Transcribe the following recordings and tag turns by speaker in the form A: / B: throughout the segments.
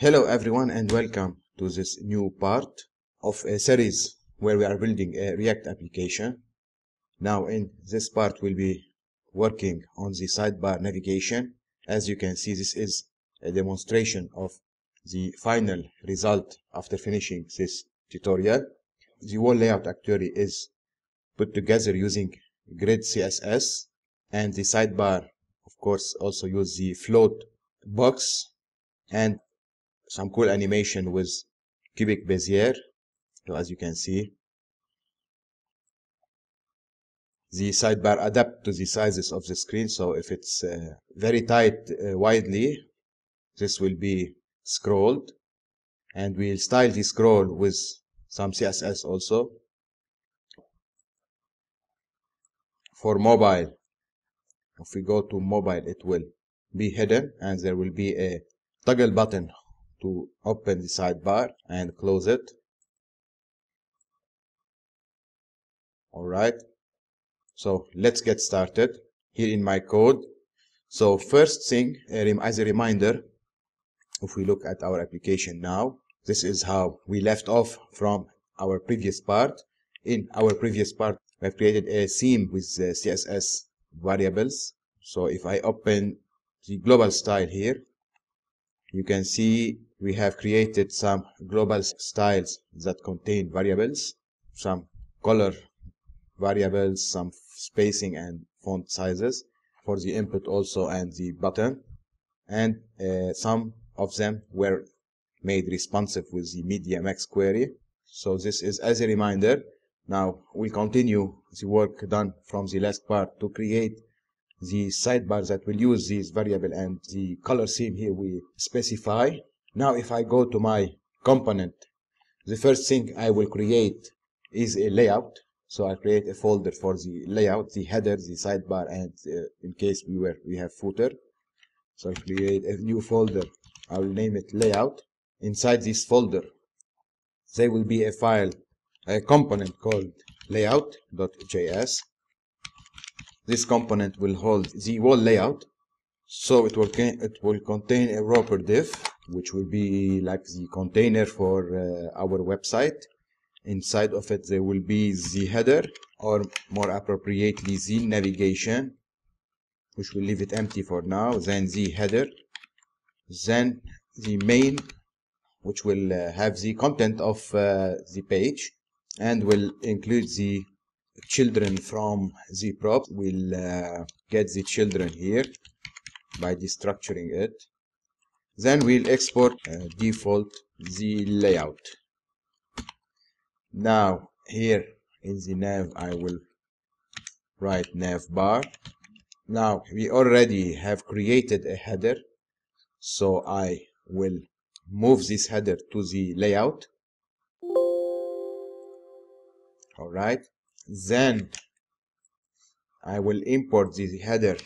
A: Hello everyone and welcome to this new part of a series where we are building a React application. Now in this part we'll be working on the sidebar navigation. As you can see this is a demonstration of the final result after finishing this tutorial. The wall layout actually is put together using grid CSS and the sidebar of course also use the float box and some cool animation with cubic bezier so as you can see. The sidebar adapt to the sizes of the screen so if it's uh, very tight uh, widely this will be scrolled. And we'll style the scroll with some css also. For mobile if we go to mobile it will be hidden and there will be a toggle button to open the sidebar and close it. All right. So let's get started here in my code. So first thing as a reminder if we look at our application now this is how we left off from our previous part. In our previous part we have created a theme with css variables. So if i open the global style here you can see we have created some global styles that contain variables some color variables some spacing and font sizes for the input also and the button. And uh, some of them were made responsive with the MediaMax query. So this is as a reminder. Now we continue the work done from the last part to create the sidebar that will use this variable and the color scheme here we specify now if I go to my component the first thing I will create is a layout. So I create a folder for the layout the header the sidebar and uh, in case we were we have footer. So I create a new folder. I will name it layout. Inside this folder there will be a file a component called layout.js this component will hold the wall layout so it will it will contain a wrapper div which will be like the container for uh, our website. Inside of it there will be the header or more appropriately the navigation which will leave it empty for now then the header then the main which will uh, have the content of uh, the page and will include the children from the prop. We'll uh, get the children here by destructuring it. Then we'll export uh, default the layout. Now here in the nav I will write nav bar. Now we already have created a header so I will move this header to the layout. All right. Then I will import the header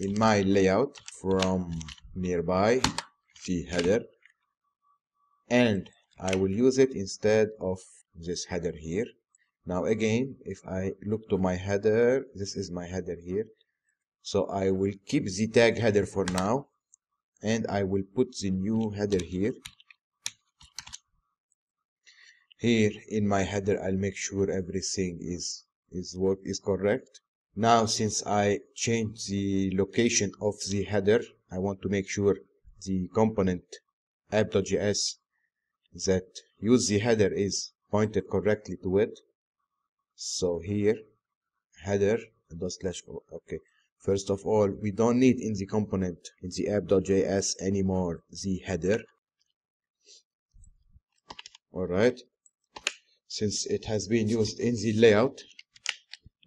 A: in my layout from nearby the header. And I will use it instead of this header here. Now again if I look to my header this is my header here. So I will keep the tag header for now. And I will put the new header here. Here in my header I'll make sure everything is is work is correct now since I changed the location of the header I want to make sure the component app.js that use the header is pointed correctly to it. So here header dot slash okay. First of all we don't need in the component in the app.js anymore the header. All right. Since it has been used in the layout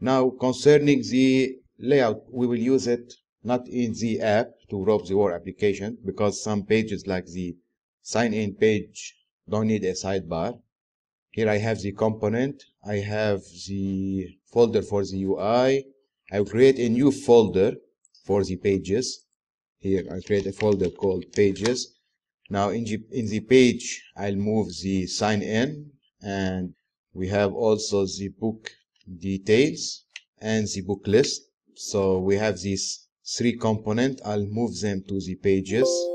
A: now concerning the layout we will use it not in the app to rob the war application because some pages like the sign in page don't need a sidebar. Here I have the component. I have the folder for the UI I. Will create a new folder for the pages. Here I create a folder called pages. Now in the, in the page I'll move the sign in and we have also the book details and the book list so we have these three components I'll move them to the pages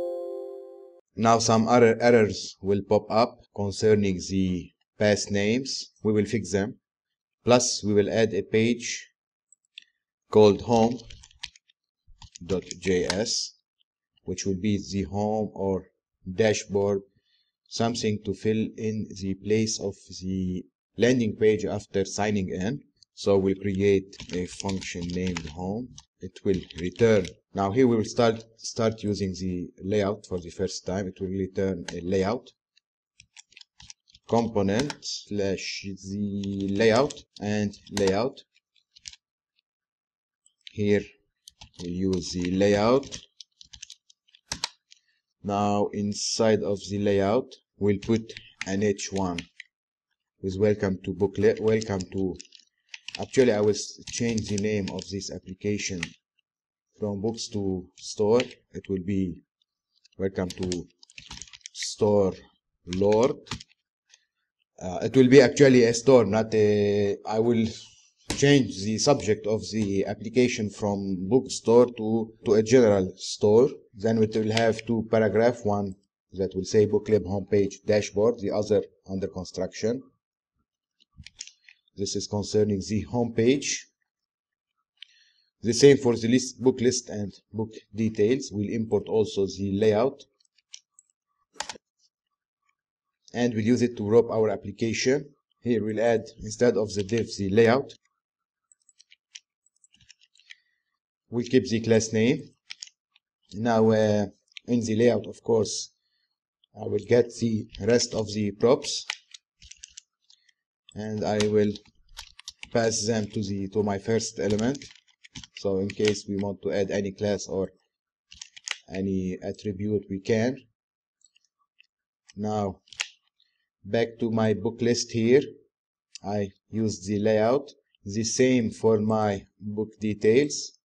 A: Now some other errors will pop up concerning the path names. We will fix them. Plus we will add a page called home.js which will be the home or dashboard something to fill in the place of the landing page after signing in. So we'll create a function named home. It will return. Now here we will start start using the layout for the first time. It will return a layout. Component slash the layout and layout. Here we'll use the layout. Now inside of the layout we'll put an h1 with welcome to Booklib welcome to actually I will change the name of this application from books to store. It will be welcome to store lord. Uh, it will be actually a store not a I will change the subject of the application from bookstore to to a general store. Then it will have two paragraph one that will say Booklib homepage dashboard the other under construction this is concerning the home page. the same for the list book list and book details. We'll import also the layout. And we'll use it to wrap our application. Here we'll add instead of the div the layout. We'll keep the class name. Now uh, in the layout of course I will get the rest of the props and I will pass them to the to my first element. So in case we want to add any class or any attribute we can. Now back to my book list here. I use the layout the same for my book details.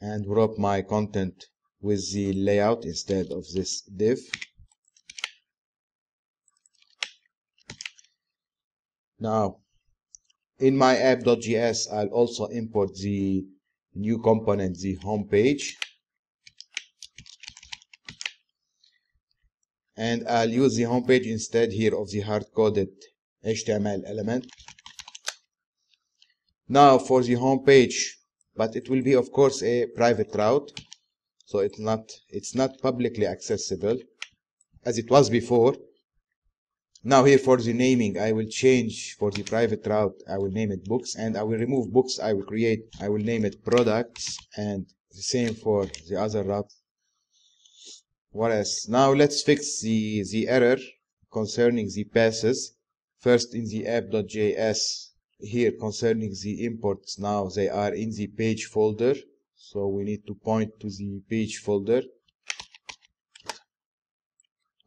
A: And wrap my content with the layout instead of this div. Now, in my app.js, I'll also import the new component, the home page. And I'll use the home page instead here of the hard-coded HTML element. Now for the home page, but it will be of course a private route so it's not it's not publicly accessible as it was before now here for the naming I will change for the private route. I will name it books and I will remove books. I will create I will name it products and the same for the other route. What else? Now let's fix the the error concerning the passes. First in the app.js here concerning the imports now they are in the page folder. So we need to point to the page folder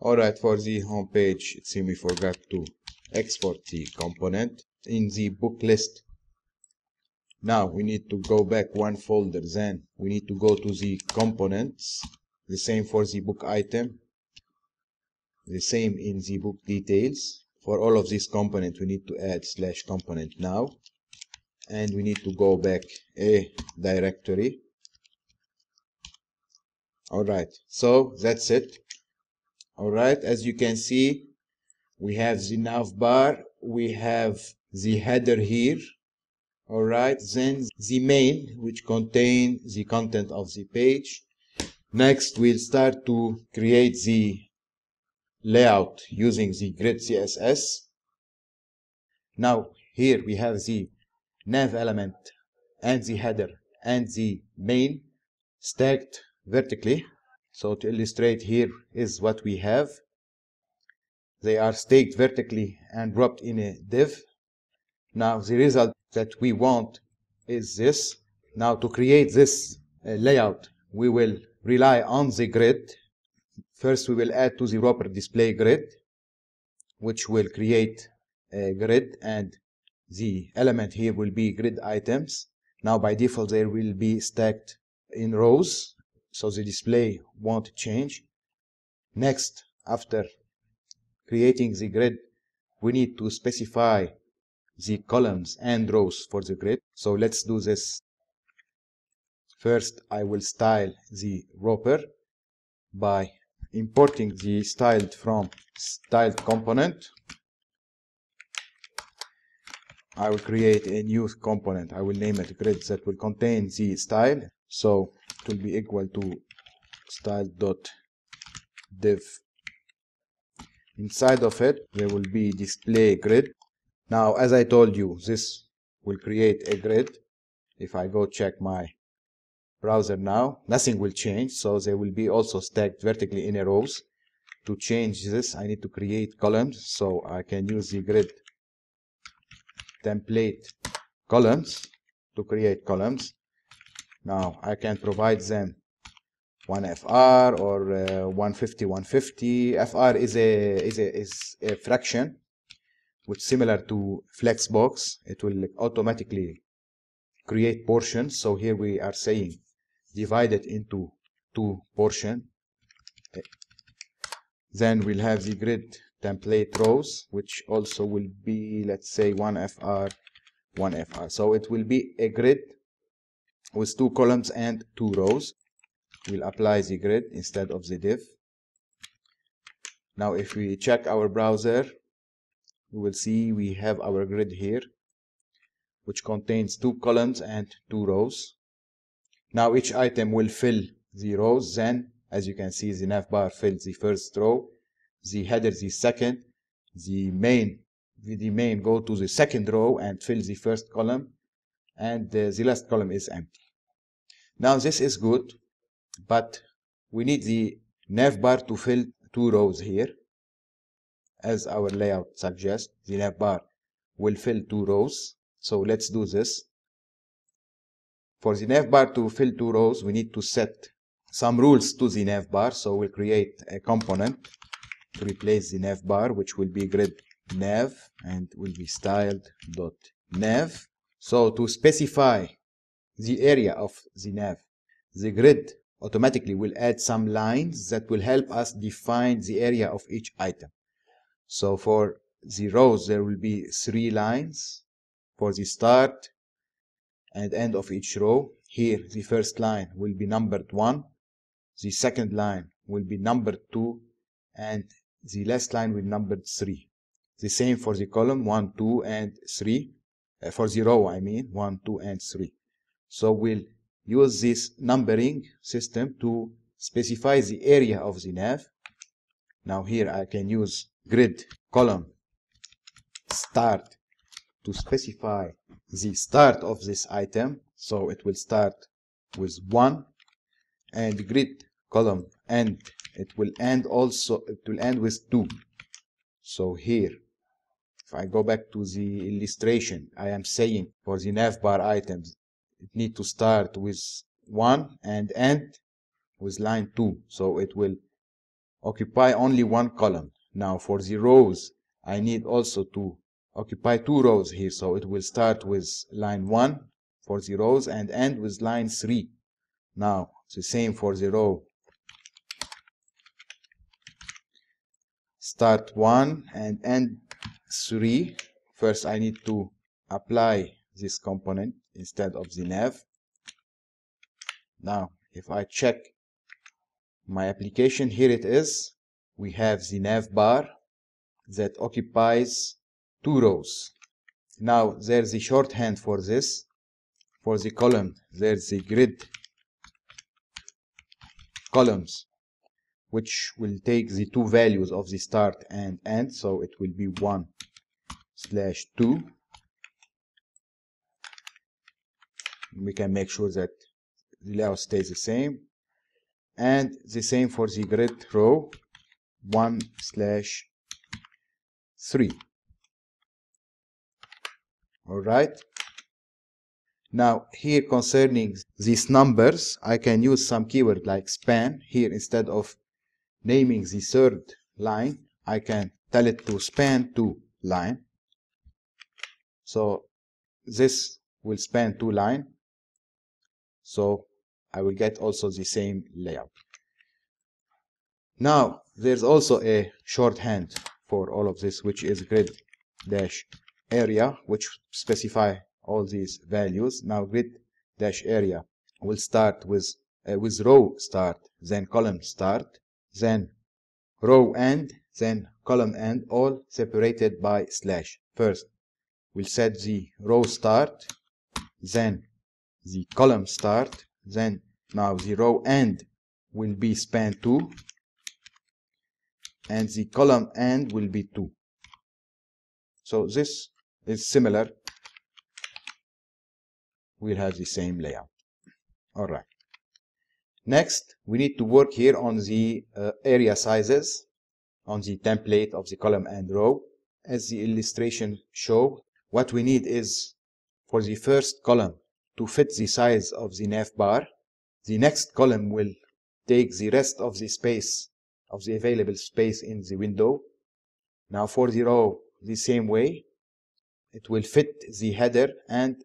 A: alright for the home page it seems we forgot to export the component in the book list. Now we need to go back one folder then we need to go to the components the same for the book item the same in the book details. For all of these components we need to add slash component now. And we need to go back a directory. All right so that's it all right as you can see we have the nav bar we have the header here all right then the main which contain the content of the page next we'll start to create the layout using the grid CSS. Now here we have the nav element and the header and the main stacked vertically. So to illustrate here is what we have. They are staked vertically and wrapped in a div. Now the result that we want is this. Now to create this uh, layout, we will rely on the grid First, we will add to the wrapper display grid, which will create a grid and the element here will be grid items. Now by default, they will be stacked in rows, so the display won't change. Next, after creating the grid, we need to specify the columns and rows for the grid. So let's do this. first I will style the wrapper by importing the styled from styled component I will create a new component I will name it grid that will contain the style so it will be equal to style dot div inside of it there will be display grid. Now as I told you this will create a grid. If I go check my browser now nothing will change. So they will be also stacked vertically in a rows. To change this I need to create columns. So I can use the grid template columns to create columns now I can provide them 1 FR or uh, 150 150 FR is a is a is a fraction which similar to flexbox it will automatically create portions. So here we are saying divide it into two portion. Then we'll have the grid template rows which also will be let's say 1 FR 1 FR so it will be a grid with two columns and two rows. We'll apply the grid instead of the div. Now if we check our browser we will see we have our grid here which contains two columns and two rows. Now each item will fill the rows. Then as you can see the navbar fills the first row the header the second the main the main go to the second row and fill the first column and the last column is empty now this is good but we need the navbar to fill two rows here. As our layout suggests the navbar will fill two rows. So let's do this. For the navbar to fill two rows we need to set some rules to the navbar so we'll create a component to replace the navbar which will be grid nav and will be styled dot nav so to specify the area of the nav. The grid automatically will add some lines that will help us define the area of each item. So for the rows there will be three lines for the start and end of each row. Here the first line will be numbered 1 the second line will be numbered 2 and the last line will be numbered 3 the same for the column 1 2 and 3 uh, for the row i mean 1 2 and 3 so we'll use this numbering system to specify the area of the nav. Now here i can use grid column start to specify the start of this item. So it will start with 1 and grid column end. It will end also it will end with 2 so here if I go back to the illustration I am saying for the navbar items it need to start with 1 and end with line 2 so it will occupy only one column. Now for the rows I need also to occupy two rows here. So it will start with line 1 for the rows and end with line 3 now the same for the row. Start 1 and end 3 first I need to apply this component instead of the nav. Now if I check my application here it is. We have the nav bar that occupies two rows. Now there's a shorthand for this. For the column there's the grid columns which will take the two values of the start and end. So it will be 1 slash 2 we can make sure that the layout stays the same. And the same for the grid row 1 slash 3 all right. Now here concerning these numbers I can use some keyword like span. Here instead of naming the third line I can tell it to span to line. So this will span two line so I will get also the same layout now there's also a shorthand for all of this which is grid dash area which specify all these values now grid dash area will start with uh, with row start, then column start, then row end, then column end, all separated by slash. First, we'll set the row start, then the column start, then now the row end will be span 2, and the column end will be 2. So this is similar. We'll have the same layout. All right. Next, we need to work here on the uh, area sizes on the template of the column and row. As the illustration show, what we need is for the first column to fit the size of the nav bar. The next column will take the rest of the space of the available space in the window. Now for the row, the same way. It will fit the header and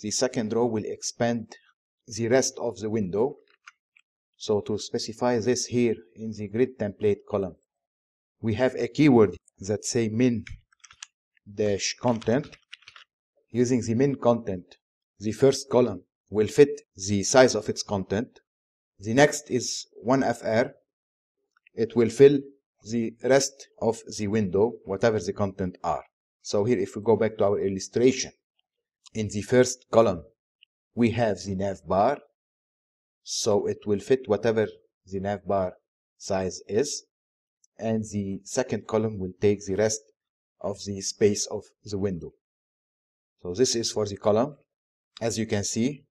A: the second row will expand the rest of the window. So to specify this here in the grid template column, we have a keyword that say min dash content. Using the min content, the first column will fit the size of its content. The next is 1fr. It will fill the rest of the window, whatever the content are. So here, if we go back to our illustration, in the first column, we have the nav bar. So it will fit whatever the nav bar size is. And the second column will take the rest of the space of the window. So this is for the column. As you can see,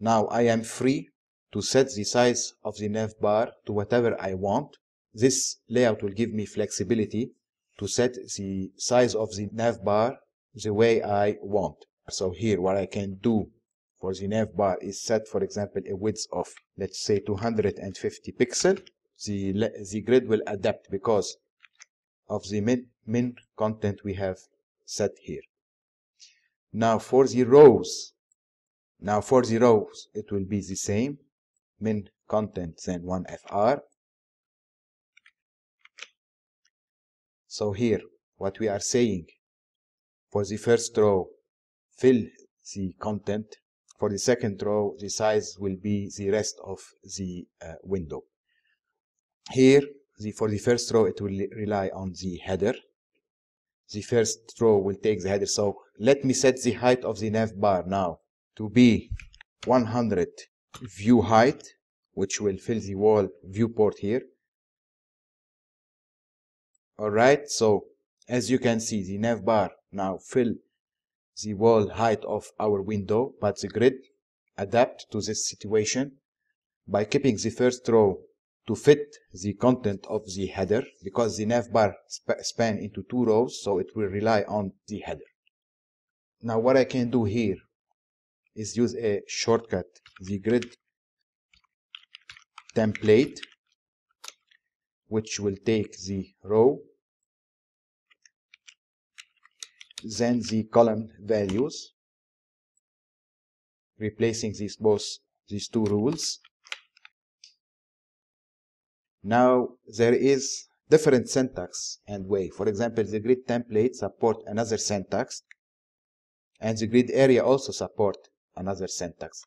A: now I am free to set the size of the nav bar to whatever I want. This layout will give me flexibility to set the size of the nav bar the way I want. So here what I can do for the nav bar is set for example a width of let's say 250 pixel. The, the grid will adapt because of the min, min content we have set here. Now for the rows, now for the rows it will be the same min content then 1fr So here, what we are saying, for the first row, fill the content. For the second row, the size will be the rest of the uh, window. Here, the, for the first row, it will rely on the header. The first row will take the header. So let me set the height of the nav bar now to be 100 view height, which will fill the wall viewport here. All right so as you can see the nav bar now fill the wall height of our window but the grid adapt to this situation by keeping the first row to fit the content of the header because the nav bar sp span into two rows so it will rely on the header now what I can do here is use a shortcut the grid template which will take the row then the column values, replacing these both these two rules. Now there is different syntax and way. For example, the grid template support another syntax, and the grid area also support another syntax.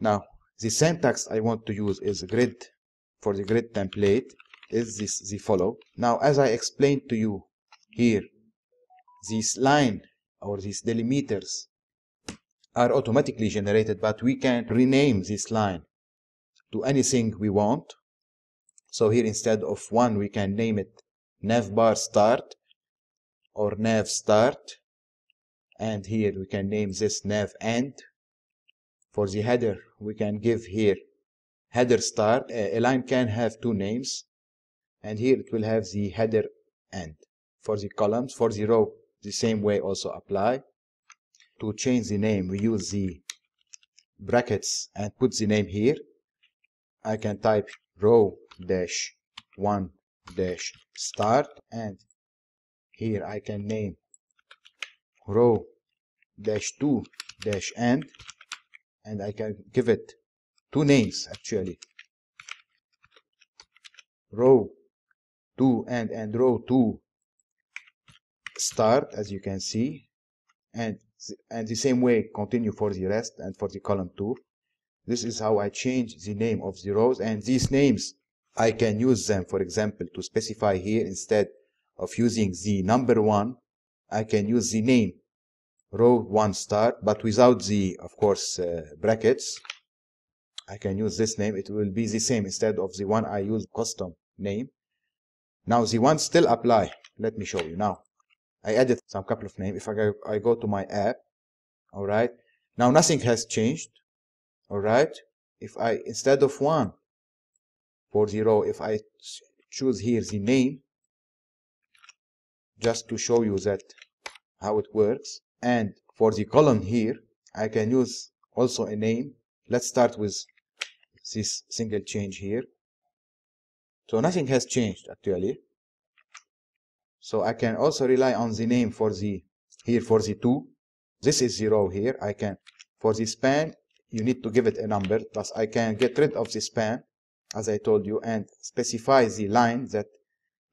A: Now, the syntax I want to use is grid for the grid template is this the follow. Now, as I explained to you here this line or these delimiters are automatically generated, but we can rename this line to anything we want. So here instead of one, we can name it nav bar start or nav start. And here we can name this nav end. For the header, we can give here header start. A line can have two names. And here it will have the header end. For the columns, for the row, the same way also apply. To change the name, we use the brackets and put the name here. I can type row dash one dash start and here I can name row dash two dash end and I can give it two names actually. Row 2 and and row 2 start as you can see and and the same way continue for the rest and for the column 2 this is how I change the name of the rows and these names I can use them for example to specify here instead of using the number one I can use the name row one start but without the of course uh, brackets I can use this name. It will be the same instead of the one I use custom name. Now the one still apply. Let me show you now. I added some couple of names. If I go, I go to my app all right. Now nothing has changed all right. If I instead of one for the row if I choose here the name just to show you that how it works. And for the column here I can use also a name. Let's start with this single change here. So nothing has changed actually. So I can also rely on the name for the here for the two. This is zero here. I can for the span you need to give it a number. Thus I can get rid of the span as I told you and specify the line that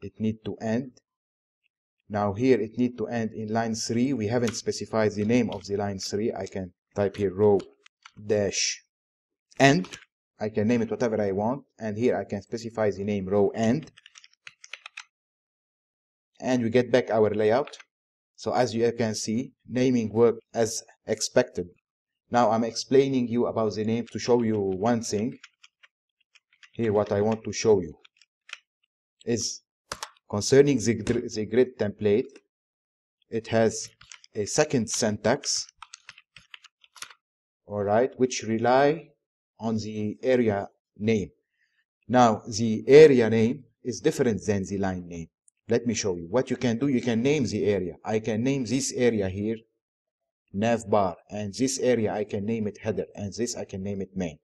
A: it need to end now here it need to end in line 3 we haven't specified the name of the line 3 I can type here row dash end. I can name it whatever I want. And here I can specify the name row end. And we get back our layout. So as you can see naming worked as expected. Now I'm explaining you about the name to show you one thing. Here what I want to show you is concerning the, the grid template it has a second syntax all right which rely on the area name. Now the area name is different than the line name. Let me show you. What you can do you can name the area. I can name this area here nav bar and this area I can name it header and this I can name it main.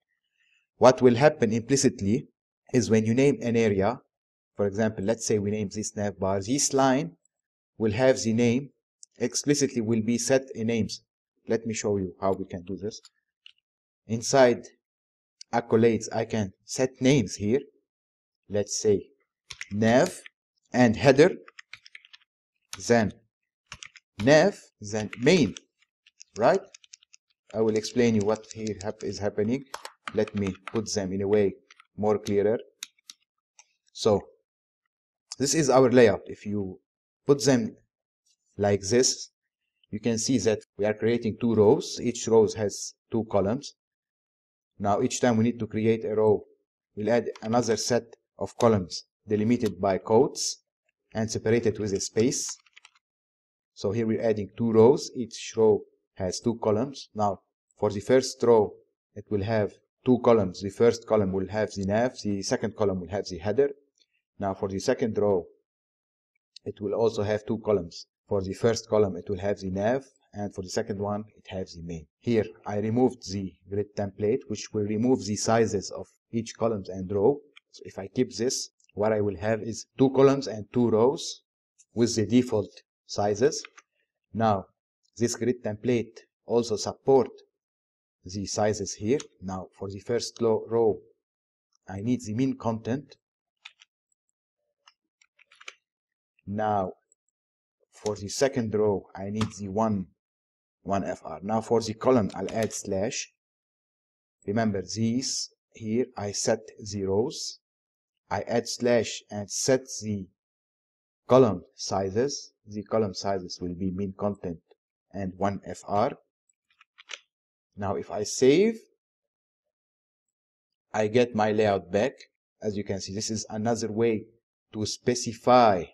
A: What will happen implicitly is when you name an area for example let's say we name this nav bar this line will have the name explicitly will be set in names. Let me show you how we can do this. Inside accolades I can set names here. Let's say nav and header then nav then main right? I will explain you what here is happening. Let me put them in a way more clearer. So this is our layout if you put them like this you can see that we are creating two rows each row has two columns now each time we need to create a row we'll add another set of columns delimited by quotes and separated with a space so here we're adding two rows each row has two columns. Now, for the first row, it will have two columns. The first column will have the nav, the second column will have the header. Now, for the second row, it will also have two columns. For the first column, it will have the nav, and for the second one, it has the main. Here, I removed the grid template, which will remove the sizes of each column and row. So if I keep this, what I will have is two columns and two rows with the default sizes. Now, this grid template also support the sizes here. Now for the first row, I need the min content. Now for the second row, I need the one, one FR. Now for the column, I'll add slash. Remember these here, I set the rows. I add slash and set the column sizes. The column sizes will be min content and 1 FR. Now if I save, I get my layout back. As you can see, this is another way to specify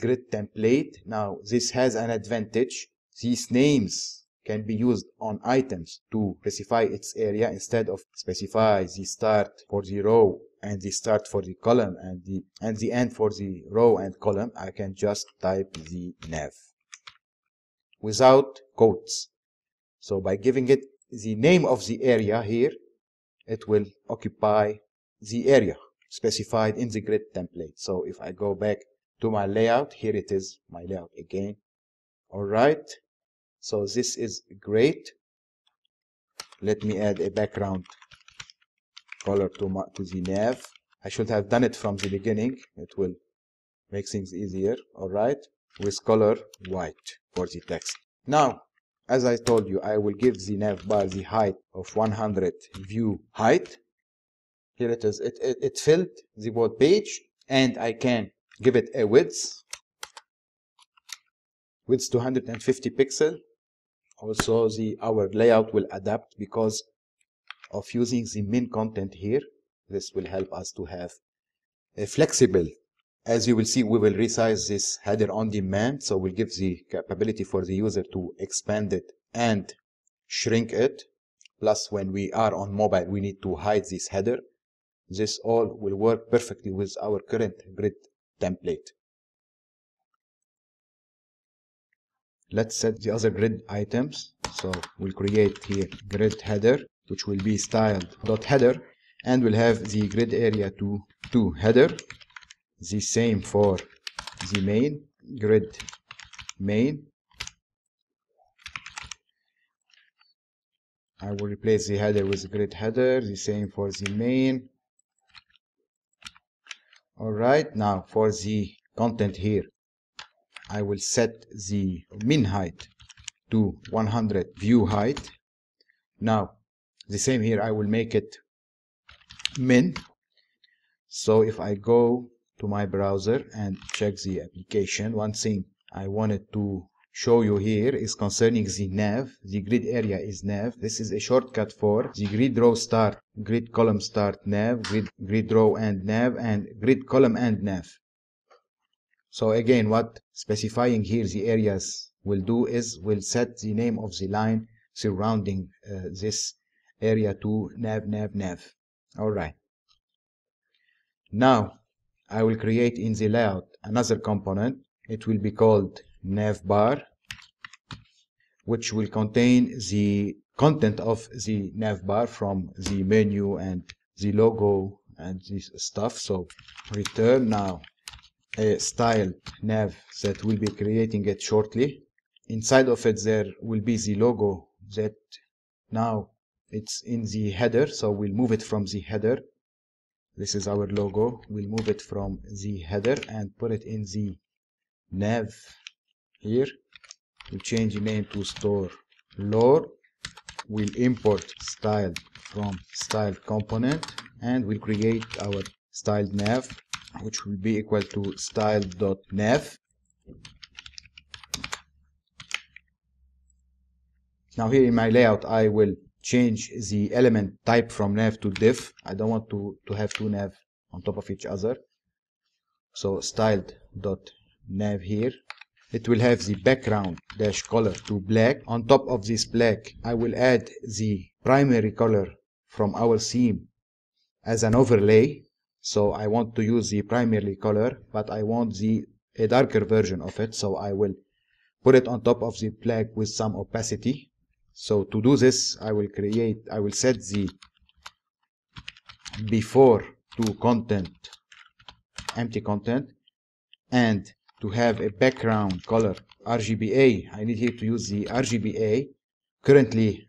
A: grid template. Now this has an advantage. These names can be used on items to specify its area instead of specify the start for the row and the start for the column and the and the end for the row and column I can just type the nav without quotes. So by giving it the name of the area here, it will occupy the area specified in the grid template. So if I go back to my layout, here it is, my layout again. All right. So this is great. Let me add a background color to, my, to the nav. I should have done it from the beginning. It will make things easier. All right with color white for the text. Now, as I told you, I will give the nav bar the height of 100 view height. Here it is. It, it, it filled the web page and I can give it a width. Width 250 pixel. Also, the our layout will adapt because of using the min content here. This will help us to have a flexible as you will see, we will resize this header on demand. So we'll give the capability for the user to expand it and shrink it. Plus, when we are on mobile, we need to hide this header. This all will work perfectly with our current grid template. Let's set the other grid items. So we'll create here grid header, which will be styled dot header, and we'll have the grid area to to header the same for the main grid main I will replace the header with grid header the same for the main alright now for the content here I will set the min height to 100 view height now the same here I will make it min so if I go to my browser and check the application. One thing I wanted to show you here is concerning the nav. The grid area is nav. This is a shortcut for the grid row start, grid column start nav, grid, grid row and nav, and grid column and nav. So again, what specifying here the areas will do is will set the name of the line surrounding uh, this area to nav, nav, nav. All right. Now, I will create in the layout another component. It will be called navbar, which will contain the content of the navbar from the menu and the logo and this stuff. So return now a style nav that will be creating it shortly. Inside of it there will be the logo that now it's in the header. So we'll move it from the header this is our logo we'll move it from the header and put it in the nav here we'll change the name to store lore we'll import style from style component and we'll create our styled nav which will be equal to style.nav now here in my layout I will change the element type from nav to div. I don't want to, to have two nav on top of each other. So styled dot nav here. It will have the background dash color to black. On top of this black, I will add the primary color from our theme as an overlay. So I want to use the primary color, but I want the a darker version of it. So I will put it on top of the black with some opacity so to do this, I will create, I will set the before to content, empty content, and to have a background color RGBA. I need here to use the RGBA. Currently,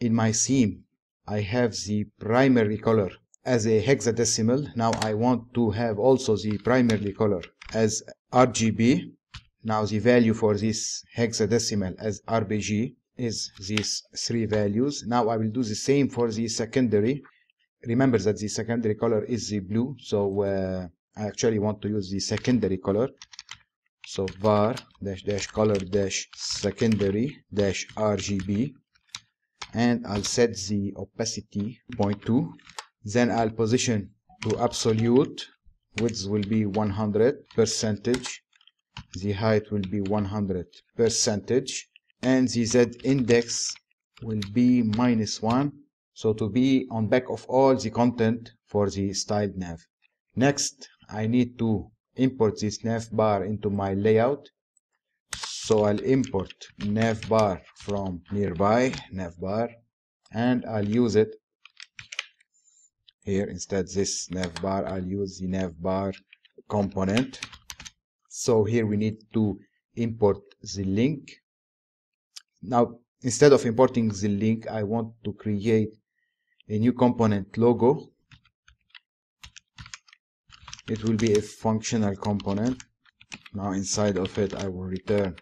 A: in my theme, I have the primary color as a hexadecimal. Now I want to have also the primary color as RGB. Now the value for this hexadecimal as RBG is these three values. Now I will do the same for the secondary. Remember that the secondary color is the blue, so uh, I actually want to use the secondary color. So var dash dash color dash secondary dash RGB and I'll set the opacity 0.2 then I'll position to absolute width will be 100 percentage. The height will be 100 percentage. And the z index will be minus 1 so to be on back of all the content for the styled nav. Next I need to import this nav bar into my layout. So I'll import nav bar from nearby nav bar and I'll use it here instead. This nav bar I'll use the nav bar component. So here we need to import the link. Now, instead of importing the link, I want to create a new component logo. It will be a functional component. Now inside of it, I will return.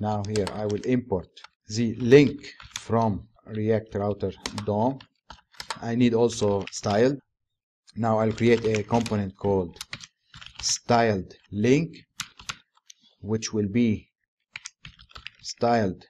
A: Now here I will import the link from React Router DOM. I need also styled. Now I'll create a component called styled link which will be styled.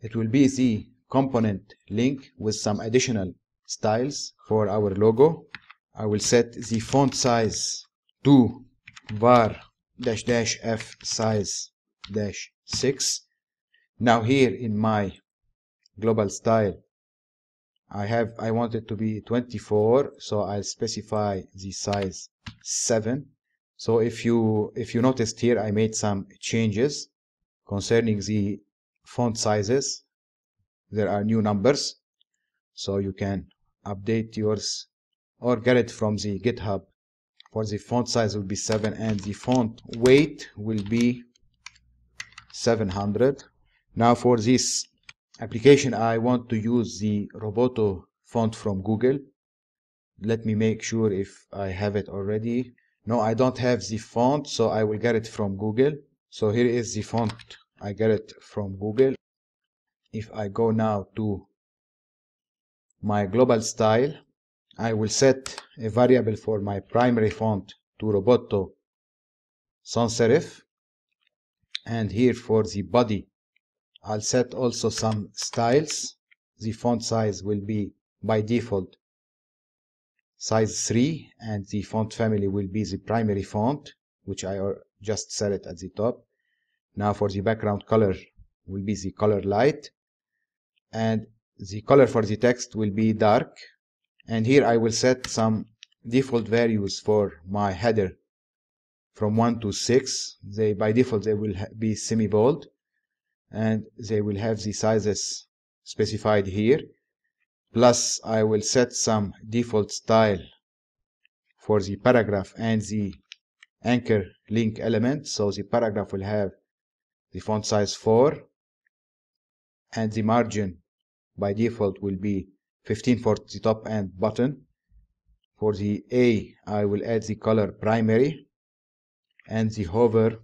A: It will be the component link with some additional styles for our logo. I will set the font size to var dash dash f size dash 6 now here in my global style I have I want it to be 24 so I'll specify the size 7 so if you if you noticed here I made some changes concerning the font sizes. There are new numbers so you can update yours or get it from the github. For the font size will be 7 and the font weight will be 700 now for this application I want to use the Roboto font from Google. Let me make sure if I have it already. No I don't have the font so I will get it from Google. So here is the font. I get it from Google. If I go now to my global style I will set a variable for my primary font to Roboto sans serif and here for the body I'll set also some styles. The font size will be by default size 3 and the font family will be the primary font which I just set it at the top. Now for the background color will be the color light and the color for the text will be dark and here I will set some default values for my header. From 1 to 6 they by default they will be semi bold and they will have the sizes specified here. Plus I will set some default style for the paragraph and the anchor link element. So the paragraph will have the font size 4 and the margin by default will be 15 for the top and bottom. For the A I will add the color primary and the hover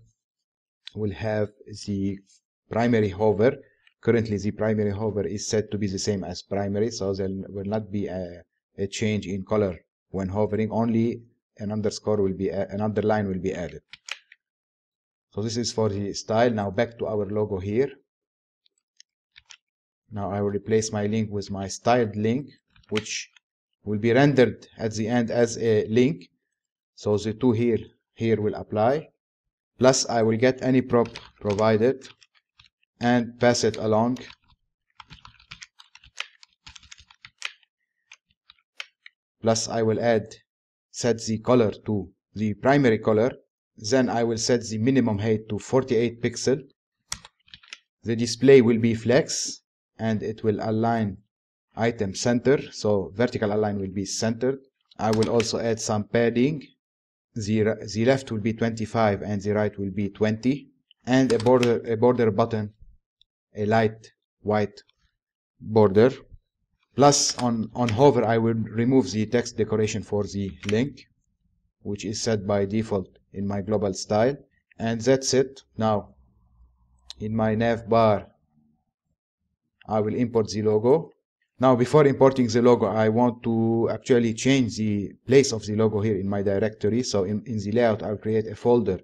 A: will have the primary hover. Currently the primary hover is set to be the same as primary so there will not be a, a change in color when hovering. Only an underscore will be an underline will be added. So this is for the style. Now back to our logo here now I will replace my link with my styled link which will be rendered at the end as a link. So the two here here will apply. Plus I will get any prop provided and pass it along. Plus I will add set the color to the primary color. Then I will set the minimum height to 48 pixel. The display will be flex and it will align item center. So vertical align will be centered. I will also add some padding. The, the left will be 25 and the right will be 20 and a border a border button a light white border. Plus on on hover I will remove the text decoration for the link which is set by default in my global style. And that's it. Now in my nav bar I will import the logo. Now before importing the logo I want to actually change the place of the logo here in my directory. So in, in the layout I'll create a folder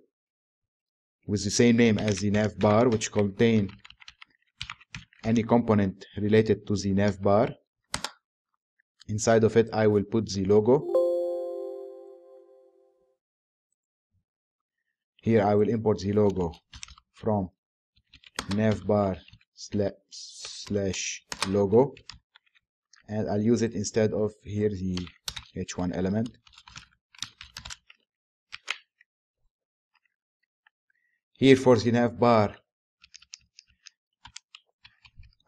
A: with the same name as the nav bar which contain any component related to the nav bar. Inside of it I will put the logo. Here I will import the logo from navbar slash logo and I'll use it instead of here the h1 element here for the nav bar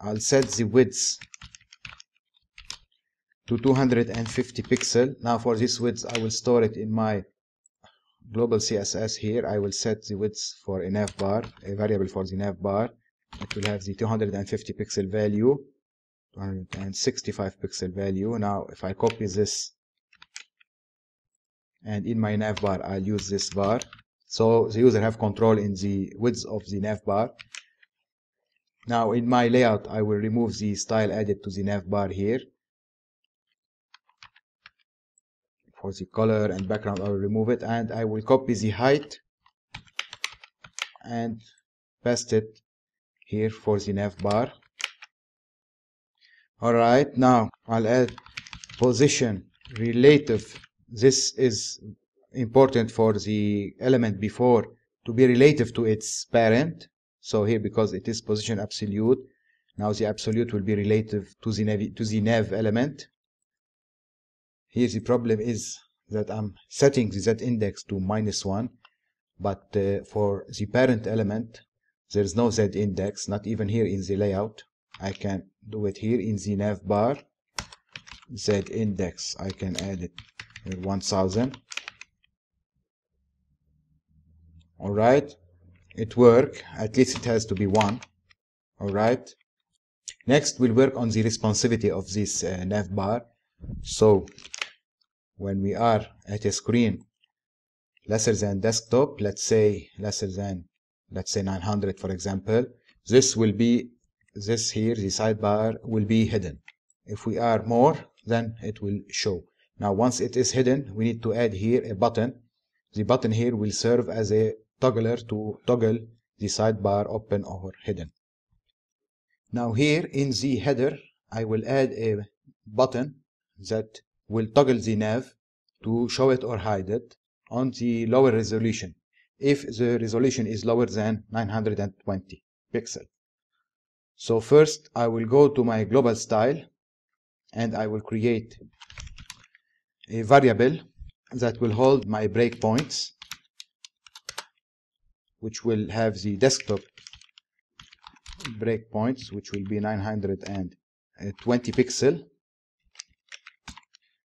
A: I'll set the width to 250 pixel. Now for this width, I will store it in my global CSS here. I will set the width for a nav bar, a variable for the nav bar. It will have the 250 pixel value, 265 pixel value. Now if I copy this and in my nav bar, I'll use this var, so the user have control in the width of the nav bar. Now in my layout I will remove the style added to the nav bar here. For the color and background I will remove it and I will copy the height and paste it here for the nav bar alright now I'll add position relative. This is important for the element before to be relative to its parent. So here because it is position absolute now the absolute will be relative to the nav to the nav element. Here the problem is that I'm setting the z index to minus 1 but uh, for the parent element there is no z index not even here in the layout. I can do it here in the nav bar. Z index I can add it. 1000 all right. It work. At least it has to be 1 all right. Next we'll work on the responsivity of this uh, nav bar. So when we are at a screen lesser than desktop let's say lesser than let's say 900 for example this will be this here the sidebar will be hidden. If we are more then it will show. Now once it is hidden we need to add here a button. The button here will serve as a toggler to toggle the sidebar open or hidden. Now here in the header I will add a button that will toggle the nav to show it or hide it on the lower resolution if the resolution is lower than 920 pixel. So first I will go to my global style and I will create a variable that will hold my breakpoints which will have the desktop breakpoints which will be 920 pixel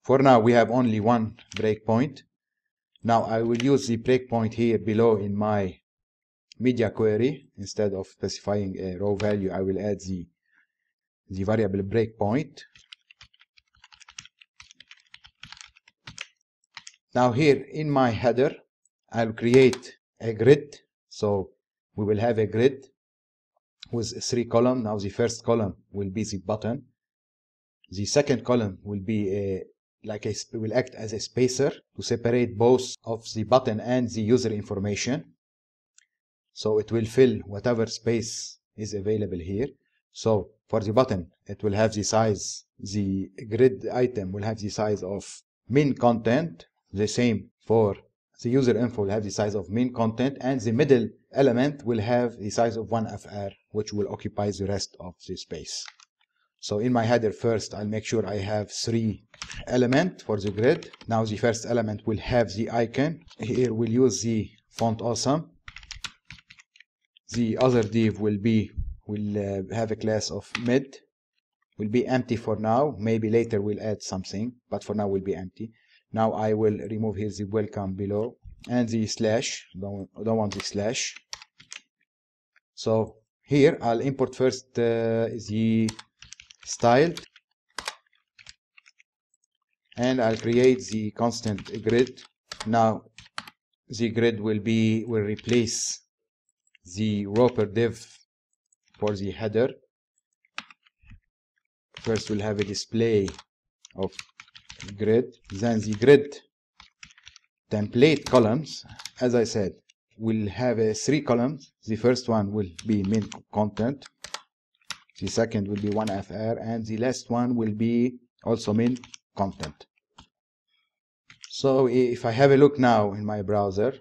A: for now, we have only one breakpoint. Now I will use the breakpoint here below in my media query. Instead of specifying a raw value, I will add the, the variable breakpoint. Now here in my header, I'll create a grid. So we will have a grid with three columns. Now the first column will be the button. The second column will be a like a, will act as a spacer to separate both of the button and the user information. So it will fill whatever space is available here. So for the button, it will have the size, the grid item will have the size of min content. The same for the user info will have the size of min content and the middle element will have the size of 1fr which will occupy the rest of the space. So in my header first, I'll make sure I have three element for the grid. Now the first element will have the icon. Here we'll use the font awesome. The other div will be, will uh, have a class of mid. Will be empty for now. Maybe later we'll add something, but for now will be empty. Now I will remove here the welcome below and the slash. Don't, don't want the slash. So here I'll import first uh, the style. And I'll create the constant grid. Now the grid will be will replace the wrapper div for the header. First we'll have a display of grid then the grid template columns. As I said will have a three columns. The first one will be main content the second will be 1fr and the last one will be also min content. So if I have a look now in my browser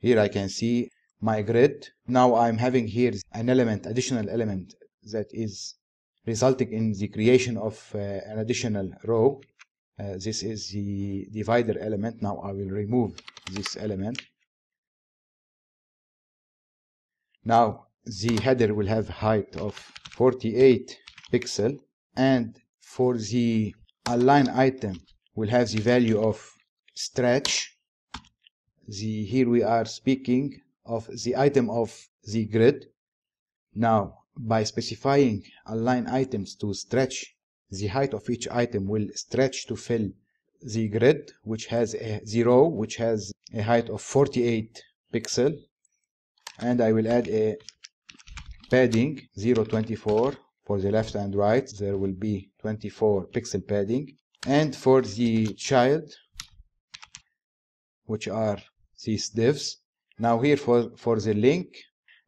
A: here I can see my grid now I'm having here an element additional element that is resulting in the creation of uh, an additional row. Uh, this is the divider element. Now I will remove this element. Now the header will have height of 48 pixel and for the align item we'll have the value of stretch. The here we are speaking of the item of the grid. Now by specifying align items to stretch the height of each item will stretch to fill the grid which has a zero which has a height of 48 pixel. And I will add a padding 024 for the left and right there will be 24 pixel padding. And for the child which are these divs now here for for the link.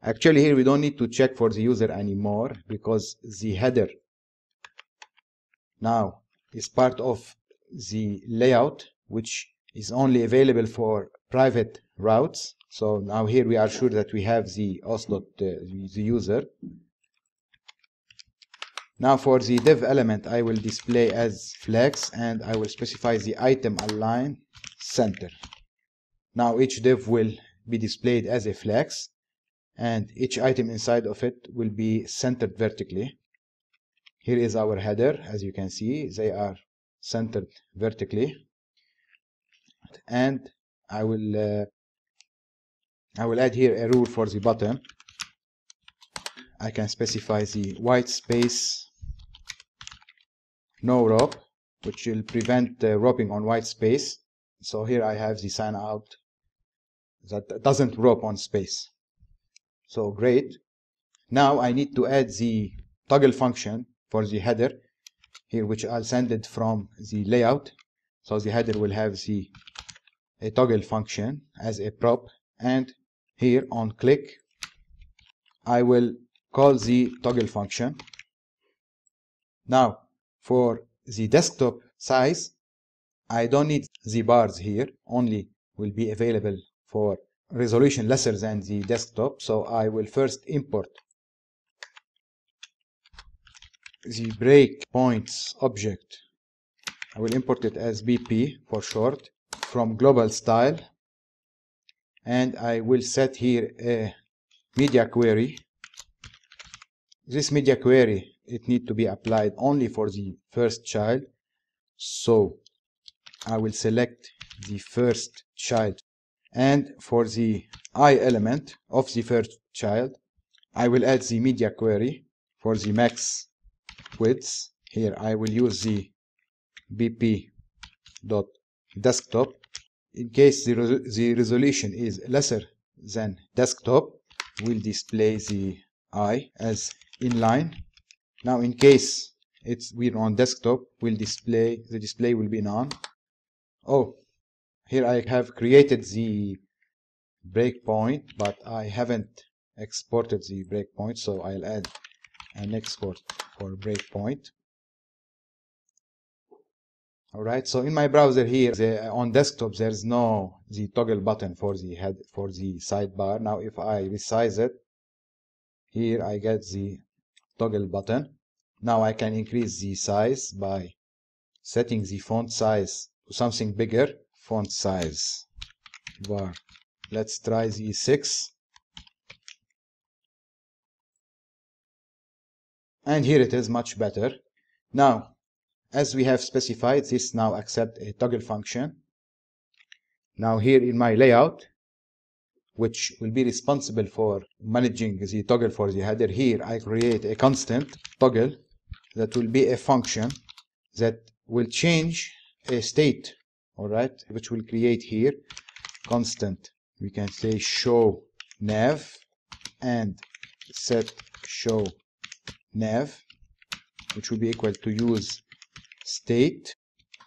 A: Actually here we don't need to check for the user anymore because the header now is part of the layout which is only available for private routes so now here we are sure that we have the oslot uh, the user now for the div element, I will display as flex and I will specify the item align center. Now each div will be displayed as a flex and each item inside of it will be centered vertically. Here is our header. As you can see, they are centered vertically. And I will uh, I will add here a rule for the button. I can specify the white space nowrap which will prevent the roping on white space. So here I have the sign out that doesn't rope on space. So great. Now I need to add the toggle function for the header here which I'll send it from the layout. So the header will have the a toggle function as a prop and here on click I will call the toggle function now for the desktop size, I don't need the bars here, only will be available for resolution lesser than the desktop. So I will first import the breakpoints object. I will import it as BP for short from global style and I will set here a media query. This media query it need to be applied only for the first child. So I will select the first child. And for the i element of the first child I will add the media query for the max width here I will use the bp dot desktop in case the, the resolution is lesser than desktop will display the i as inline now in case it's we're on desktop, will display the display will be none. Oh, here I have created the breakpoint, but I haven't exported the breakpoint, so I'll add an export for breakpoint. Alright, so in my browser here the, on desktop there's no the toggle button for the head for the sidebar. Now if I resize it, here I get the toggle button. Now I can increase the size by setting the font size to something bigger. Font size var. Let's try the 6. And here it is much better. Now, as we have specified, this now accept a toggle function. Now here in my layout, which will be responsible for managing the toggle for the header. Here I create a constant toggle that will be a function that will change a state all right which will create here constant we can say show nav and set show nav which will be equal to use state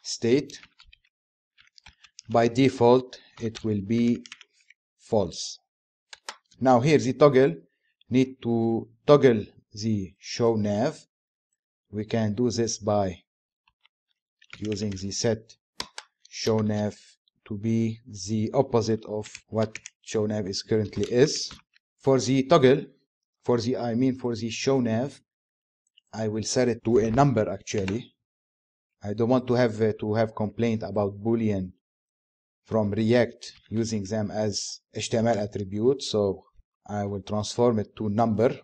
A: state by default it will be false. Now here the toggle need to toggle the show nav. We can do this by using the set show nav to be the opposite of what show nav is currently is. For the toggle, for the I mean for the show nav, I will set it to a number actually. I don't want to have uh, to have complaint about boolean from React using them as HTML attributes. So I will transform it to number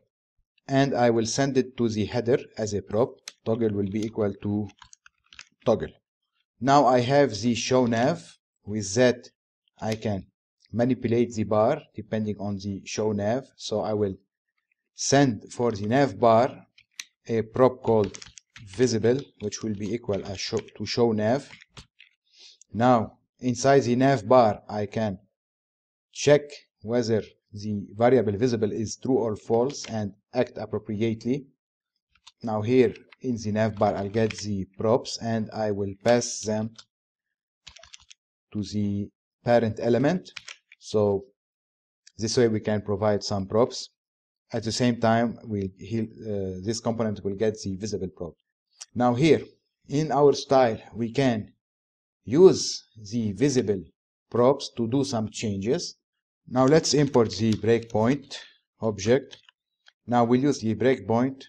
A: and I will send it to the header as a prop. Toggle will be equal to toggle. Now I have the show nav. With that, I can manipulate the bar depending on the show nav. So I will send for the nav bar a prop called visible, which will be equal show, to show nav. Now inside the nav bar I can check whether the variable visible is true or false and act appropriately. Now here in the nav bar I'll get the props and I will pass them to the parent element. So this way we can provide some props. At the same time, we uh, this component will get the visible prop. Now here, in our style, we can use the visible props to do some changes. Now let's import the breakpoint object. Now we'll use the breakpoint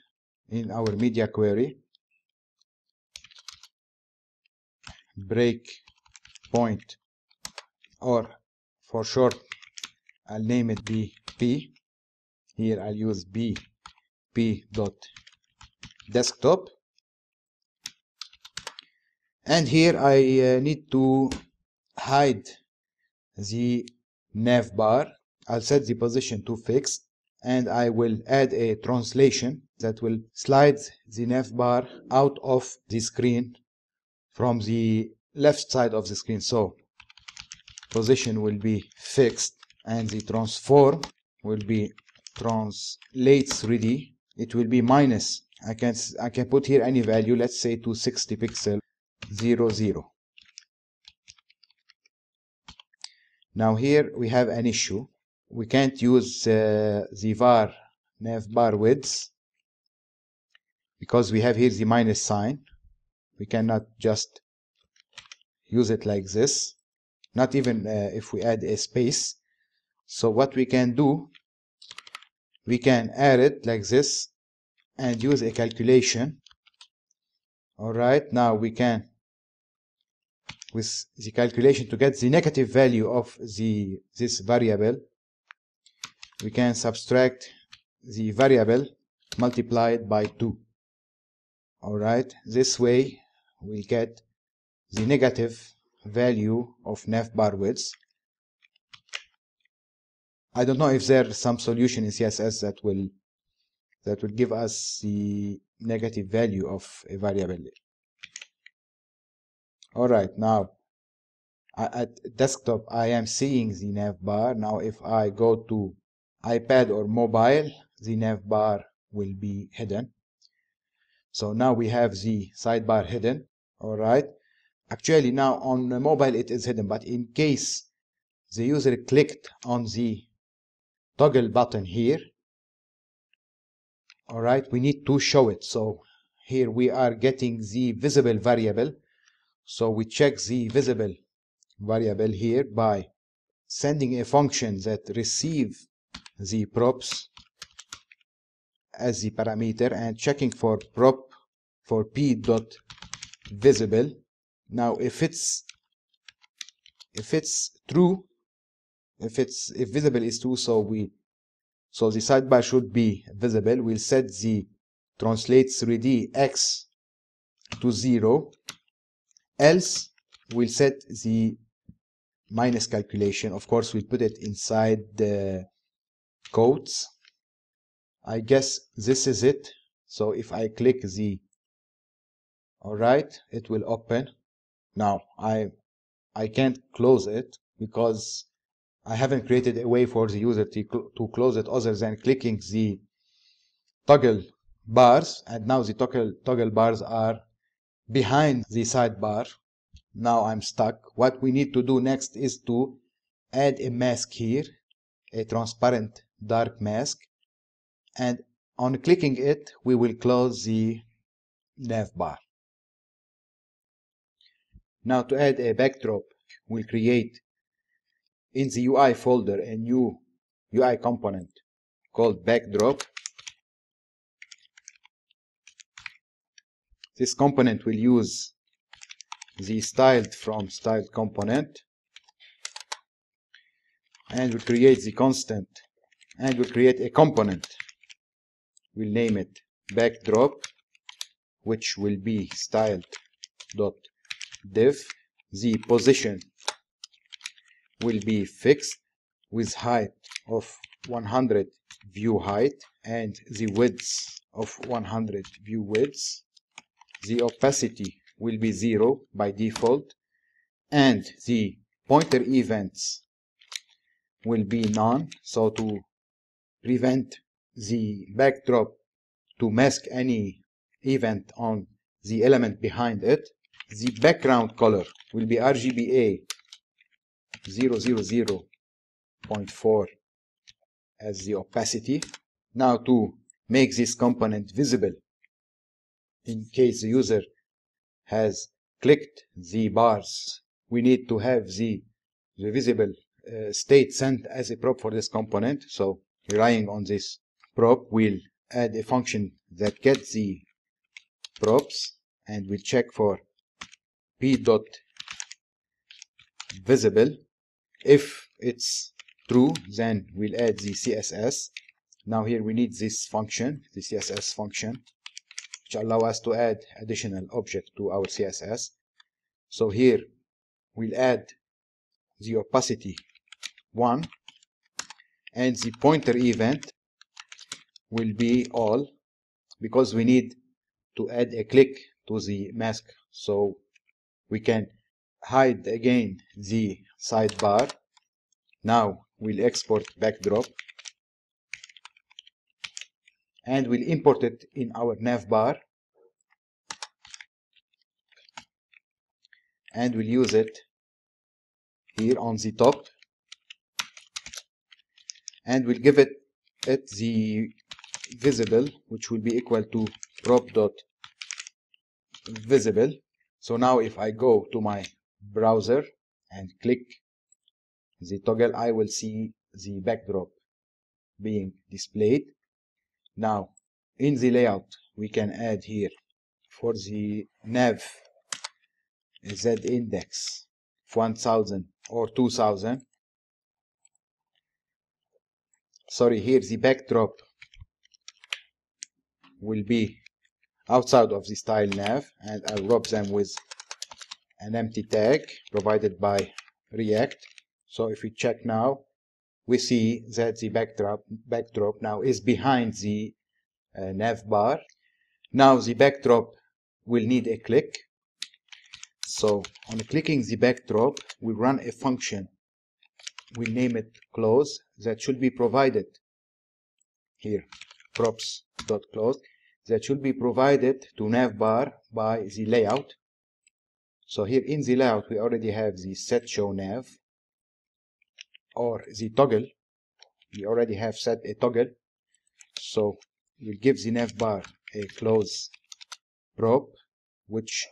A: in our media query. Breakpoint, or for short, I'll name it BP. Here I'll use BP dot desktop and here I uh, need to hide the nav bar. I'll set the position to fixed and I will add a translation that will slide the nav bar out of the screen from the left side of the screen. So position will be fixed and the transform will be translate3d. It will be minus. I can I can put here any value. Let's say to 60 pixel 0 0 now here we have an issue. We can't use uh, the var navbar width because we have here the minus sign. We cannot just use it like this not even uh, if we add a space. So what we can do we can add it like this and use a calculation. All right now we can with the calculation to get the negative value of the this variable we can subtract the variable multiplied by 2 all right this way we get the negative value of navbar width I don't know if there's some solution in CSS that will that will give us the negative value of a variable all right now at desktop I am seeing the nav bar. Now if I go to iPad or mobile the nav bar will be hidden. So now we have the sidebar hidden. All right. Actually now on mobile it is hidden but in case the user clicked on the toggle button here all right we need to show it. So here we are getting the visible variable so we check the visible variable here by sending a function that receive the props as the parameter and checking for prop for p dot visible. Now if it's if it's true if it's if visible is true so we so the sidebar should be visible. We'll set the translate 3d x to 0 else we'll set the minus calculation. Of course we'll put it inside the quotes I guess this is it. So if I click the alright it will open. Now I I can't close it because I haven't created a way for the user to, to close it other than clicking the toggle bars. And now the toggle, toggle bars are behind the sidebar. Now I'm stuck. What we need to do next is to add a mask here a transparent dark mask. And on clicking it we will close the nav bar. Now to add a backdrop we'll create in the UI folder a new UI component called backdrop this component will use the styled from styled component and we'll create the constant and we'll create a component. We'll name it backdrop which will be styled dot div. The position will be fixed with height of 100 view height and the width of 100 view width the opacity will be zero by default and the pointer events will be none. So to prevent the backdrop to mask any event on the element behind it the background color will be RGBA 000.4 as the opacity. Now to make this component visible in case the user has clicked the bars. We need to have the, visible uh, state sent as a prop for this component. So relying on this prop we'll add a function that gets the props and we'll check for p dot visible if it's true then we'll add the css now here we need this function the css function which allow us to add additional object to our css so here we'll add the opacity 1 and the pointer event will be all because we need to add a click to the mask so we can hide again the sidebar. Now we'll export backdrop and we'll import it in our navbar and we'll use it here on the top. And we'll give it it the visible which will be equal to prop dot visible. So now if I go to my browser and click the toggle I will see the backdrop being displayed now in the layout we can add here for the nav z index 1000 or 2000 sorry here the backdrop will be outside of the style nav and I'll wrap them with an empty tag provided by React. So if we check now we see that the backdrop backdrop now is behind the uh, nav bar. Now the backdrop will need a click. So on clicking the backdrop we run a function. We name it close. That should be provided here. props dot close that should be provided to navbar by the layout. So here in the layout we already have the set show nav or the toggle. We already have set a toggle. So we'll give the navbar a close prop which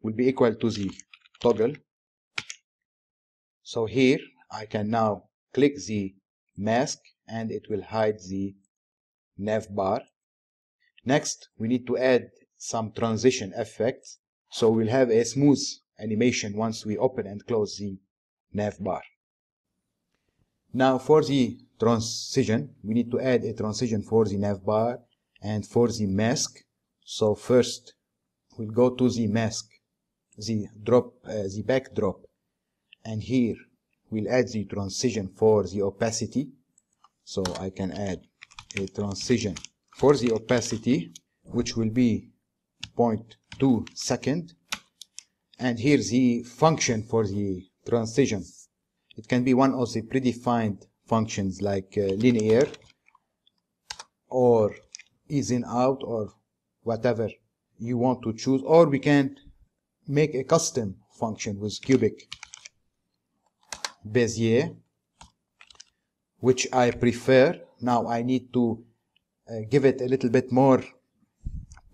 A: will be equal to the toggle. So here I can now click the mask and it will hide the nav bar. Next we need to add some transition effects. So we'll have a smooth animation once we open and close the nav bar now for the transition we need to add a transition for the nav bar and for the mask. So first we'll go to the mask the drop uh, the backdrop. And here we'll add the transition for the opacity. So I can add a transition for the opacity which will be 0.2 second. And here's the function for the transition it can be one of the predefined functions like uh, linear or ease in out or whatever you want to choose or we can make a custom function with cubic Bezier which I prefer. Now I need to uh, give it a little bit more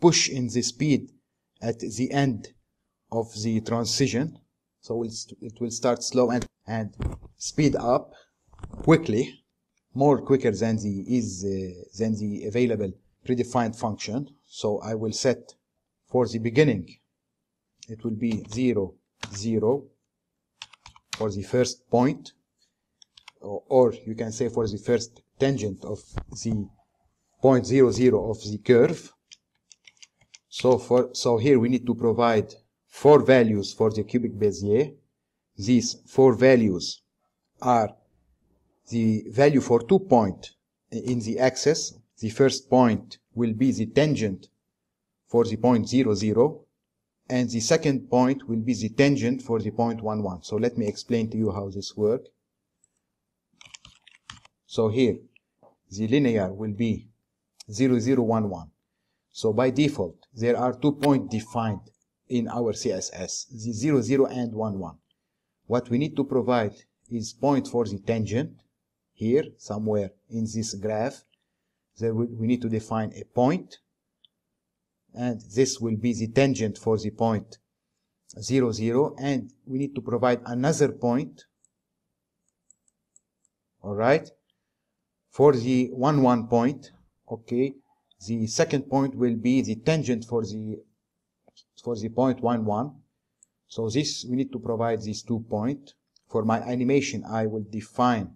A: push in the speed at the end of the transition. So it will start slow and, and speed up quickly more quicker than the is uh, than the available predefined function. So I will set for the beginning it will be 0 0 for the first point or, or you can say for the first tangent of the point zero zero of the curve. So for so here we need to provide four values for the cubic Bezier these four values are the value for two point in the axis the first point will be the tangent for the point zero zero and the second point will be the tangent for the point 1 1 so let me explain to you how this works So here, the linear will be 0, 0, 1, 1. So by default, there are two points defined in our CSS, the 0, 0 and 1, 1. What we need to provide is point for the tangent. Here, somewhere in this graph. There we, need to define a point, and this will be the tangent for the point 0, 0, and we need to provide another point, all right, for the 1, 1 point, okay, the second point will be the tangent for the for the point 1 1 so this we need to provide these two points for my animation I will define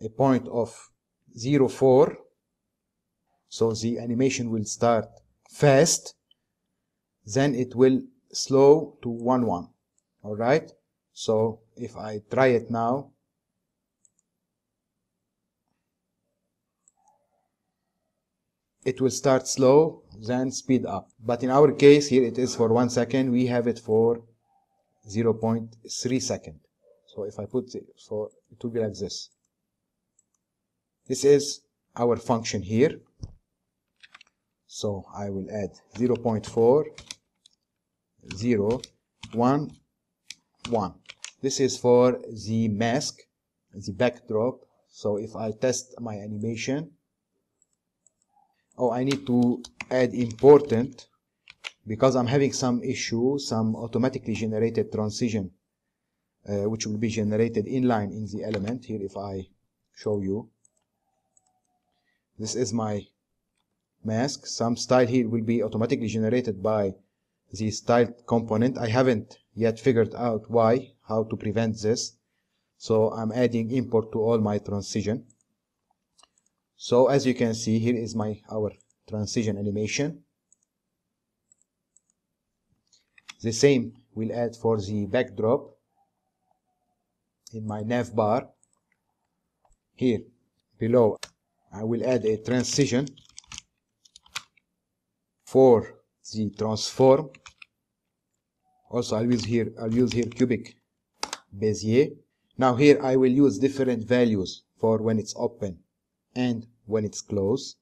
A: a point of 0 4 so the animation will start fast. Then it will slow to 1 1 all right? So if I try it now it will start slow then speed up. But in our case here it is for one second. We have it for 0.3 second. So if I put it for it will be like this. This is our function here. So I will add 0.4 0 1 1 this is for the mask the backdrop. So if I test my animation oh I need to add important because I'm having some issue some automatically generated transition uh, which will be generated inline in the element here if I show you. This is my mask. Some style here will be automatically generated by the style component. I haven't yet figured out why how to prevent this. So I'm adding import to all my transition so as you can see here is my our transition animation. The same we'll add for the backdrop in my nav bar. Here below I will add a transition for the transform. Also I'll use here I'll use here cubic Bezier. Now here I will use different values for when it's open and when it's closed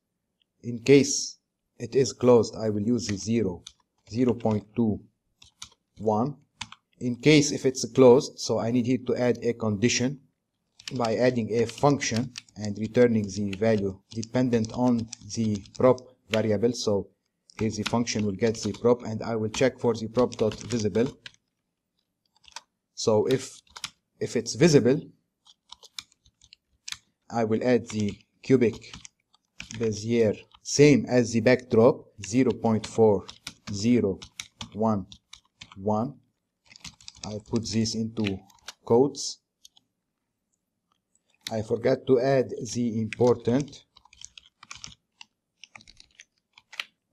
A: in case it is closed I will use the 0 0 0.21 in case if it's closed so I need here to add a condition by adding a function and returning the value dependent on the prop variable. So here the function will get the prop and I will check for the prop dot visible. So if if it's visible I will add the cubic Bezier same as the backdrop 0.4011 I put this into quotes. I forgot to add the important.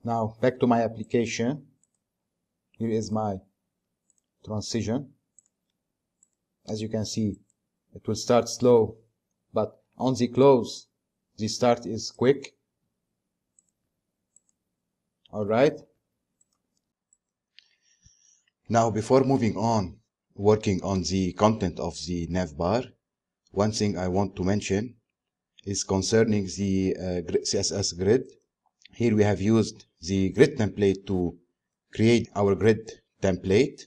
A: Now back to my application. Here is my transition. As you can see it will start slow but on the close the start is quick. All right. Now before moving on working on the content of the navbar one thing i want to mention is concerning the uh, css grid. Here we have used the grid template to create our grid template.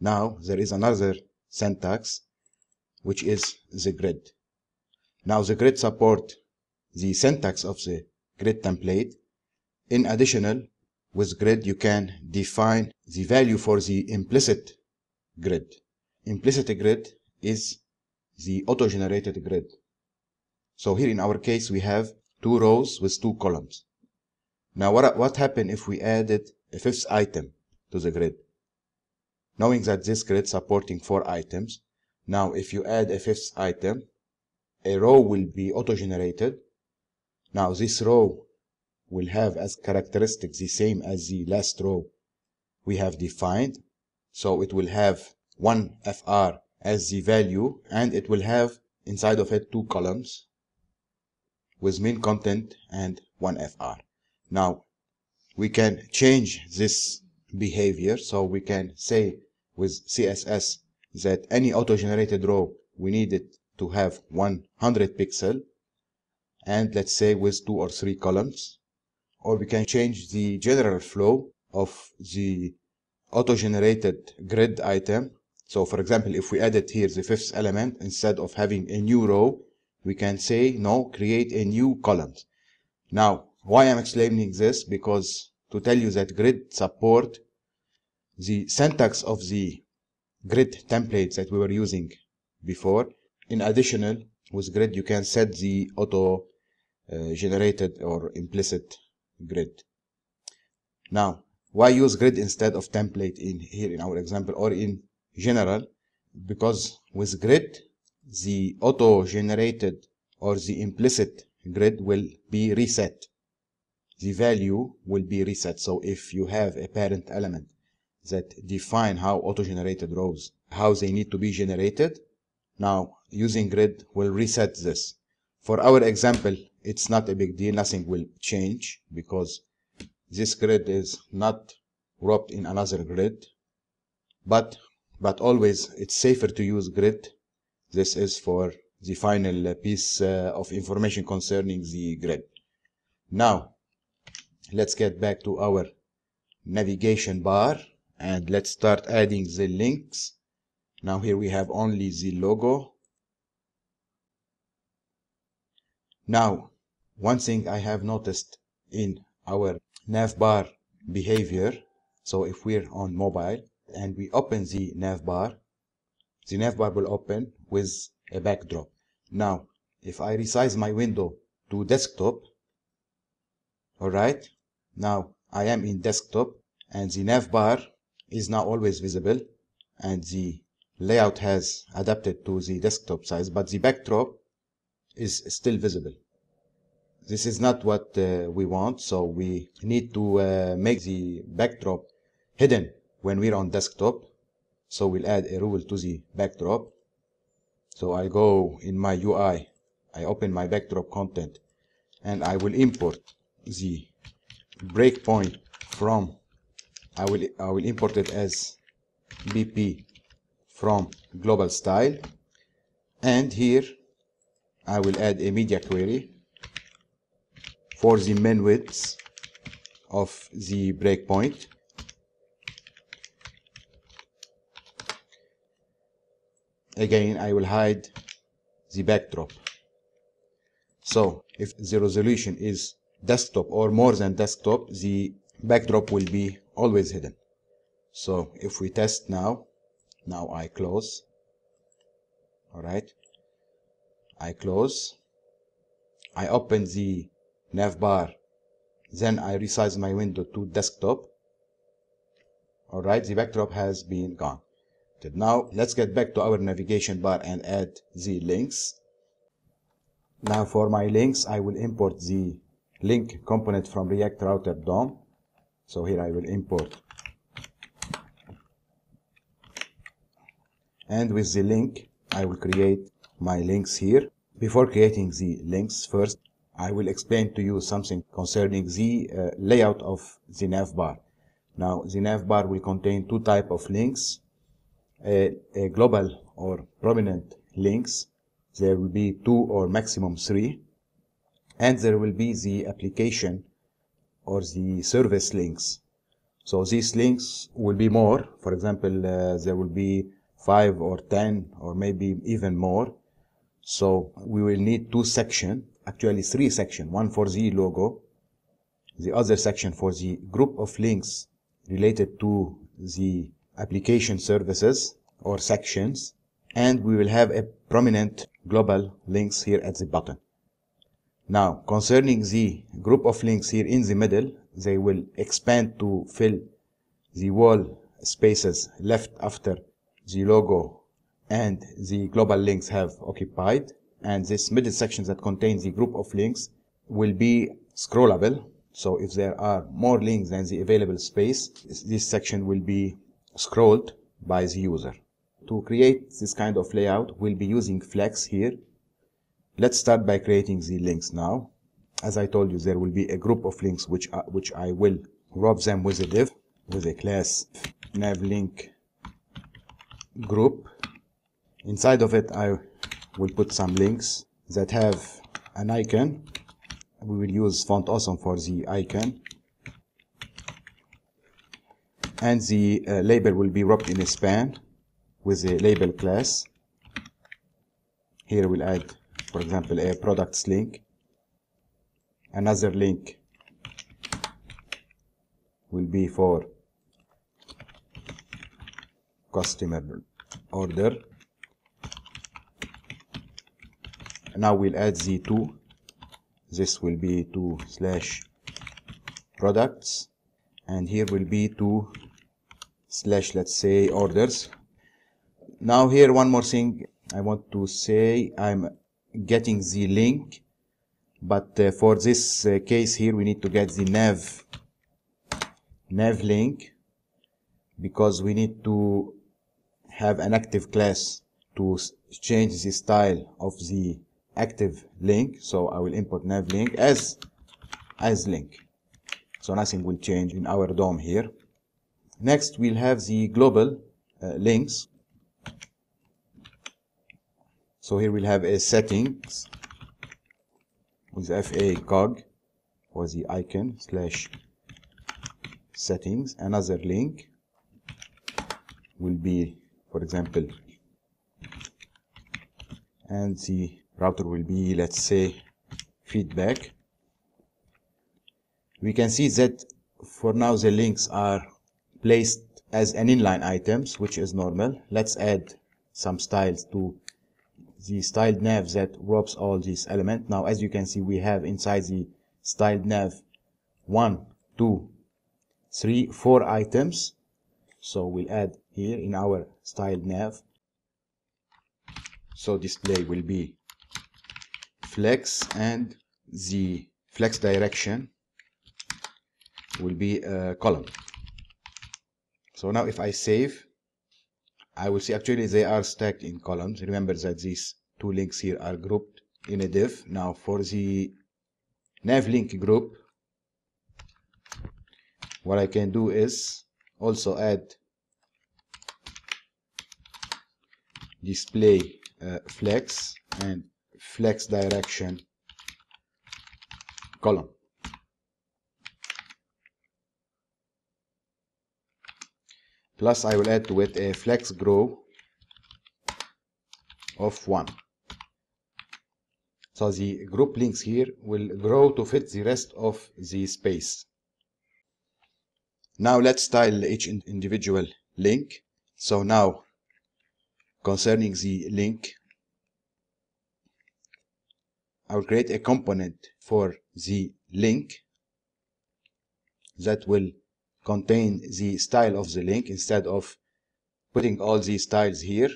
A: Now there is another syntax which is the grid. Now the grid support the syntax of the grid template. In additional with grid you can define the value for the implicit grid. Implicit grid is the auto-generated grid. So here in our case we have two rows with two columns. Now what what happened if we added a fifth item to the grid? Knowing that this grid supporting four items now if you add a fifth item a row will be auto-generated now this row will have as characteristics the same as the last row we have defined. So it will have one FR as the value and it will have inside of it two columns with min content and one FR. Now we can change this behavior so we can say with CSS that any auto-generated row we need it to have 100 pixel and let's say with two or three columns or we can change the general flow of the auto-generated grid item. So for example if we added here the fifth element instead of having a new row we can say no create a new column. Now why I'm explaining this? Because to tell you that grid support the syntax of the grid templates that we were using before in additional with grid you can set the auto Uh, generated or implicit grid now why use grid instead of template in here in our example or in general because with grid the auto generated or the implicit grid will be reset the value will be reset so if you have a parent element that define how auto-generated rows, how they need to be generated. Now, using grid will reset this. For our example, it's not a big deal. Nothing will change because this grid is not wrapped in another grid. But, but always it's safer to use grid. This is for the final piece uh, of information concerning the grid. Now, let's get back to our navigation bar and let's start adding the links now here we have only the logo now one thing I have noticed in our navbar behavior so if we're on mobile and we open the navbar the navbar will open with a backdrop. Now if I resize my window to desktop alright now I am in desktop and the navbar is now always visible and the layout has adapted to the desktop size but the backdrop is still visible. This is not what uh, we want so we need to uh, make the backdrop hidden when we're on desktop. So we'll add a rule to the backdrop. So I go in my UI I. Open my backdrop content and I will import the breakpoint from I will I will import it as BP from global style. And here I will add a media query for the min width of the breakpoint. Again I will hide the backdrop. So if the resolution is desktop or more than desktop the backdrop will be always hidden. So if we test now now I close. All right I close I open the nav bar. then I resize my window to desktop. All right the backdrop has been gone. Now let's get back to our navigation bar and add the links. Now for my links I will import the link component from React Router DOM. So here I will import. And with the link I will create my links here before creating the links first I will explain to you something concerning the uh, layout of the navbar now the navbar will contain two type of links a, a global or prominent links there will be two or maximum three and there will be the application or the service links. So these links will be more. For example, uh, there will be five or 10 or maybe even more. So we will need two section, actually three section, one for the logo, the other section for the group of links related to the application services or sections. And we will have a prominent global links here at the bottom. Now, concerning the group of links here in the middle, they will expand to fill the wall spaces left after the logo and the global links have occupied. And this middle section that contains the group of links will be scrollable. So if there are more links than the available space, this section will be scrolled by the user. To create this kind of layout, we'll be using Flex here Let's start by creating the links now. As I told you, there will be a group of links which I, which I will wrap them with a div, with a class navlink group. Inside of it, I we'll put some links that have an icon. We will use font awesome for the icon. And the uh, label will be wrapped in a span with a label class. Here we'll add for example a products link. Another link will be for customer order now we'll add the two. This will be two slash products. And here will be two slash let's say orders. Now here one more thing I want to say. I'm getting the link. But uh, for this uh, case here we need to get the nav nav link. Because we need to have an active class to change the style of the active link so I will import nav link as as link. So nothing will change in our DOM here. Next we'll have the global uh, links. So here we'll have a settings with fa cog for the icon slash settings. Another link will be for example and the router will be let's say feedback. We can see that for now the links are placed as an inline items which is normal. Let's add some styles to the styled nav that wraps all these elements. Now as you can see we have inside the styled nav one two three four items. So we'll add here in our styled nav. So display will be flex and the flex direction will be a column. So now if I save I will see actually they are stacked in columns. Remember that these two links here are grouped in a div. Now for the nav link group what I can do is also add display uh, flex and flex direction column. Plus I will add to it a flex grow of 1 so the group links here will grow to fit the rest of the space. Now let's style each individual link. So now concerning the link I will create a component for the link that will contain the style of the link instead of putting all the styles here.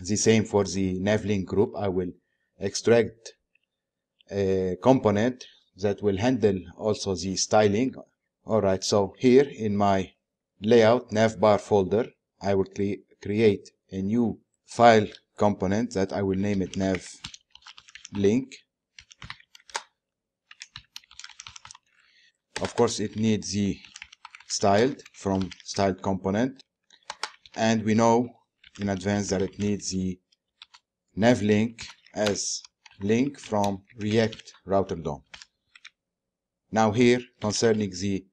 A: The same for the navlink group. I will extract a component that will handle also the styling. Alright so here in my layout navbar folder I will cre create a new file component that I will name it nav link. Of course it needs the styled from styled component. And we know in advance that it needs the nav link as link from react router DOM. Now here concerning the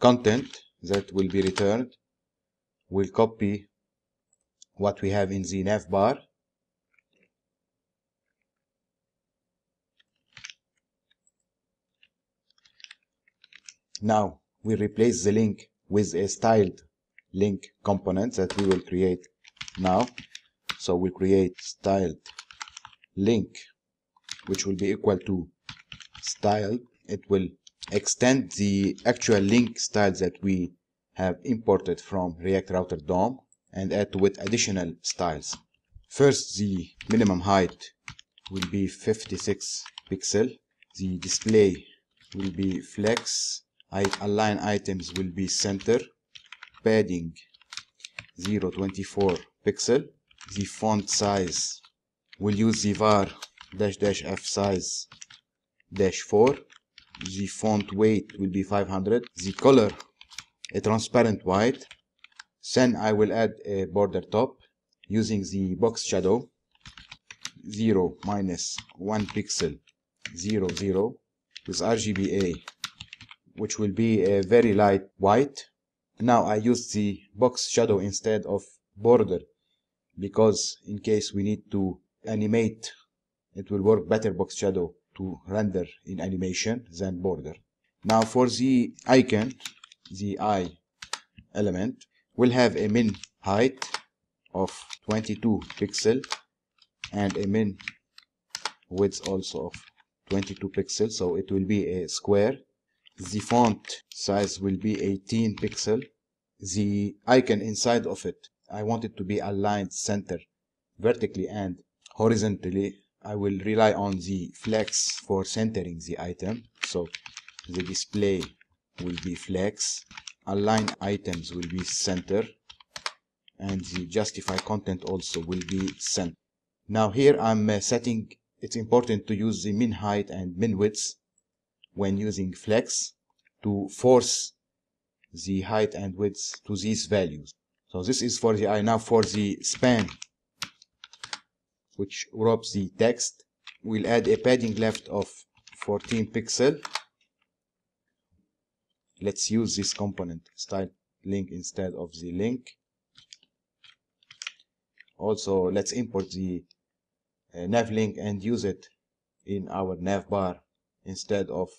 A: content that will be returned we'll copy what we have in the nav bar now we replace the link with a styled link component that we will create now. So we create styled link which will be equal to style. It will extend the actual link style that we have imported from react router DOM and add to it additional styles. First the minimum height will be 56 pixel. The display will be flex align items will be center padding 024 pixel. The font size will use the var dash dash f size dash 4 the font weight will be 500 the color a transparent white. Then I will add a border top using the box shadow. 0 minus 1 pixel 0 0 with RGBA which will be a very light white. Now I use the box shadow instead of border because in case we need to animate it will work better box shadow to render in animation than border. Now for the icon the eye element will have a min height of 22 pixel and a min width also of 22 pixels so it will be a square the font size will be 18 pixel. The icon inside of it I want it to be aligned center vertically and horizontally. I will rely on the flex for centering the item. So the display will be flex. Align items will be center. And the justify content also will be center now here I'm uh, setting it's important to use the min height and min width when using flex to force the height and width to these values. So this is for the eye now for the span which wraps the text. We'll add a padding left of 14 pixel. Let's use this component style link instead of the link. Also let's import the uh, nav link and use it in our nav bar instead of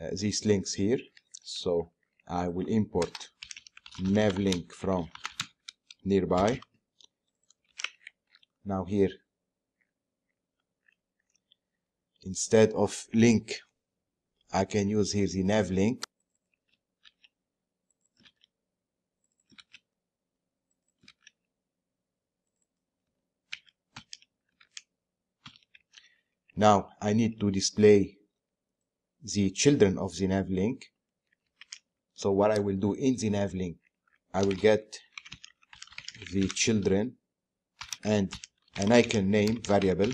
A: uh, these links here. So I will import nav link from nearby. Now here instead of link I can use here the nav link. Now I need to display the children of the nav link. So what I will do in the nav link I will get the children and an icon name variable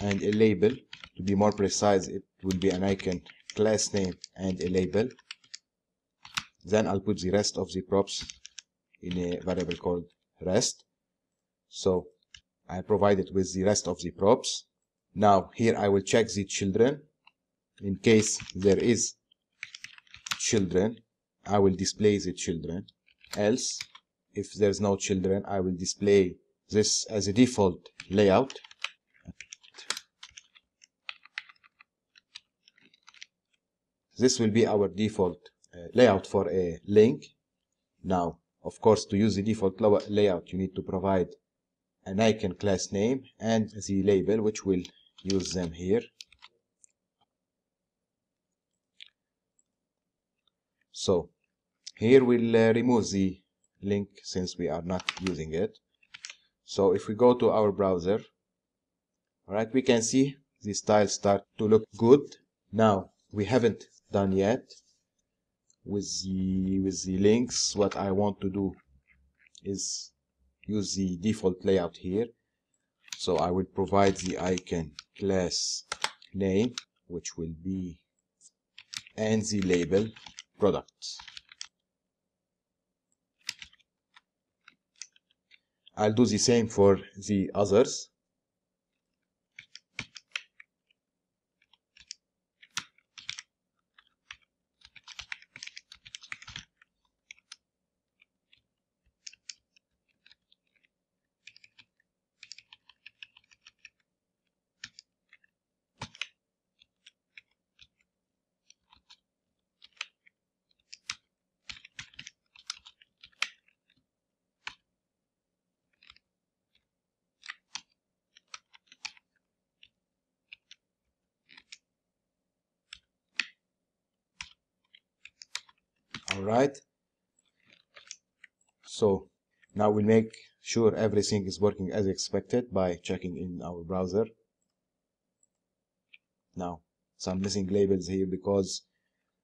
A: and a label. To be more precise it will be an icon class name and a label. Then I'll put the rest of the props in a variable called rest. So I provide it with the rest of the props. Now here I will check the children in case there is children I will display the children. Else if there's no children I will display this as a default layout. This will be our default uh, layout for a link. Now of course to use the default layout you need to provide an icon class name and the label which will use them here so here we'll uh, remove the link since we are not using it. So if we go to our browser right we can see the style start to look good. Now we haven't done yet with the with the links. What I want to do is use the default layout here. So I will provide the icon class name which will be and the label products. I'll do the same for the others right? So now we'll make sure everything is working as expected by checking in our browser. Now some missing labels here because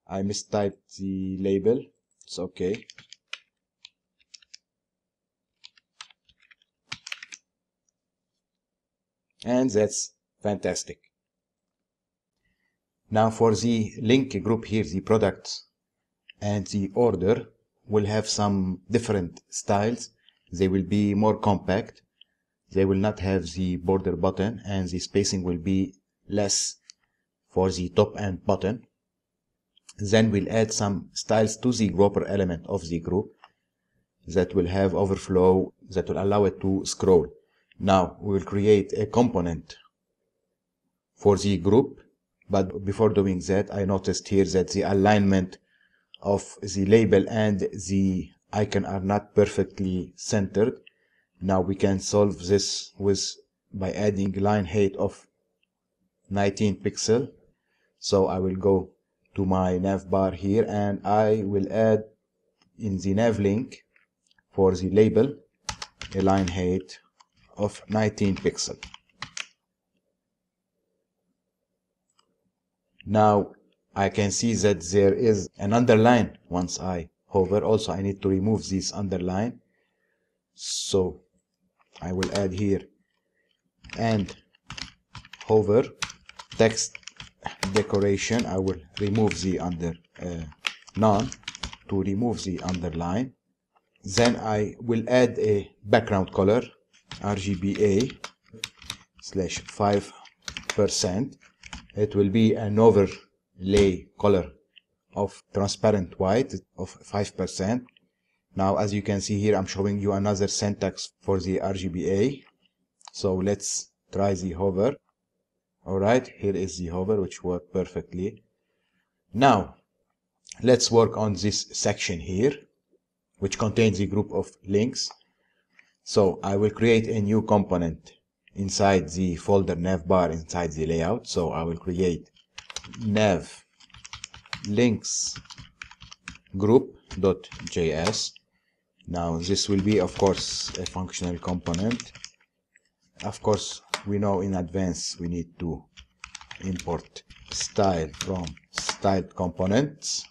A: I mistyped the label. It's okay. And that's fantastic. Now for the link group here the products and the order will have some different styles. They will be more compact. They will not have the border button and the spacing will be less for the top and bottom. Then we'll add some styles to the grouper element of the group that will have overflow that will allow it to scroll. Now we will create a component for the group but before doing that I noticed here that the alignment of the label and the icon are not perfectly centered. Now we can solve this with by adding line height of 19 pixel. So I will go to my nav bar here and I will add in the nav link for the label a line height of 19 pixel. Now I can see that there is an underline once I hover. Also I need to remove this underline. So I will add here and hover. Text decoration I will remove the under uh, none to remove the underline. Then I will add a background color RGBA slash 5 percent. It will be an overlay color of transparent white of 5% now as you can see here I'm showing you another syntax for the RGBA so let's try the hover. Alright here is the hover which worked perfectly. Now let's work on this section here which contains a group of links. So I will create a new component inside the folder navbar inside the layout. So I will create nav links group.js now this will be of course a functional component. Of course we know in advance we need to import style from styled components.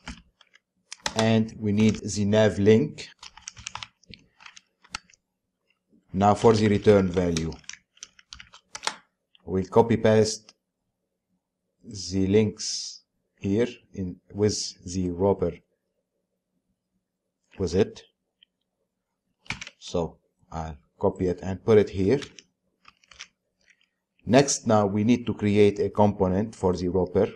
A: And we need the nav link. Now for the return value we'll copy paste the links here in with the wrapper. With it? So I'll copy it and put it here. Next now we need to create a component for the wrapper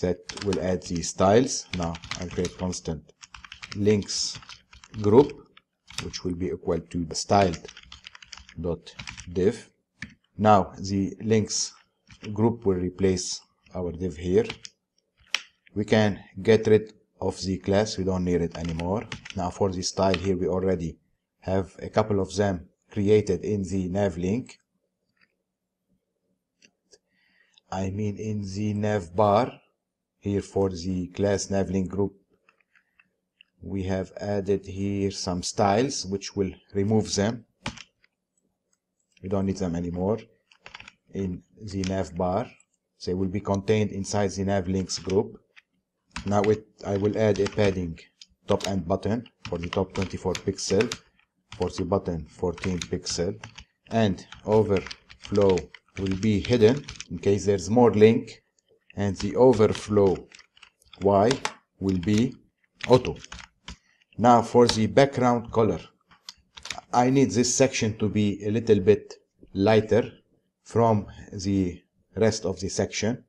A: that will add the styles. Now I'll create constant links group which will be equal to the styled dot div. Now the links group will replace our div here. We can get rid of the class we don't need it anymore. Now for the style here we already have a couple of them created in the nav link. I mean in the nav bar here for the class nav link group we have added here some styles which will remove them. We don't need them anymore in the nav bar. They will be contained inside the nav links group. Now it, I will add a padding top and button for the top 24 pixel for the button 14 pixel. And overflow will be hidden in case there's more link. And the overflow y will be auto. Now for the background color. I need this section to be a little bit lighter from the rest of the section.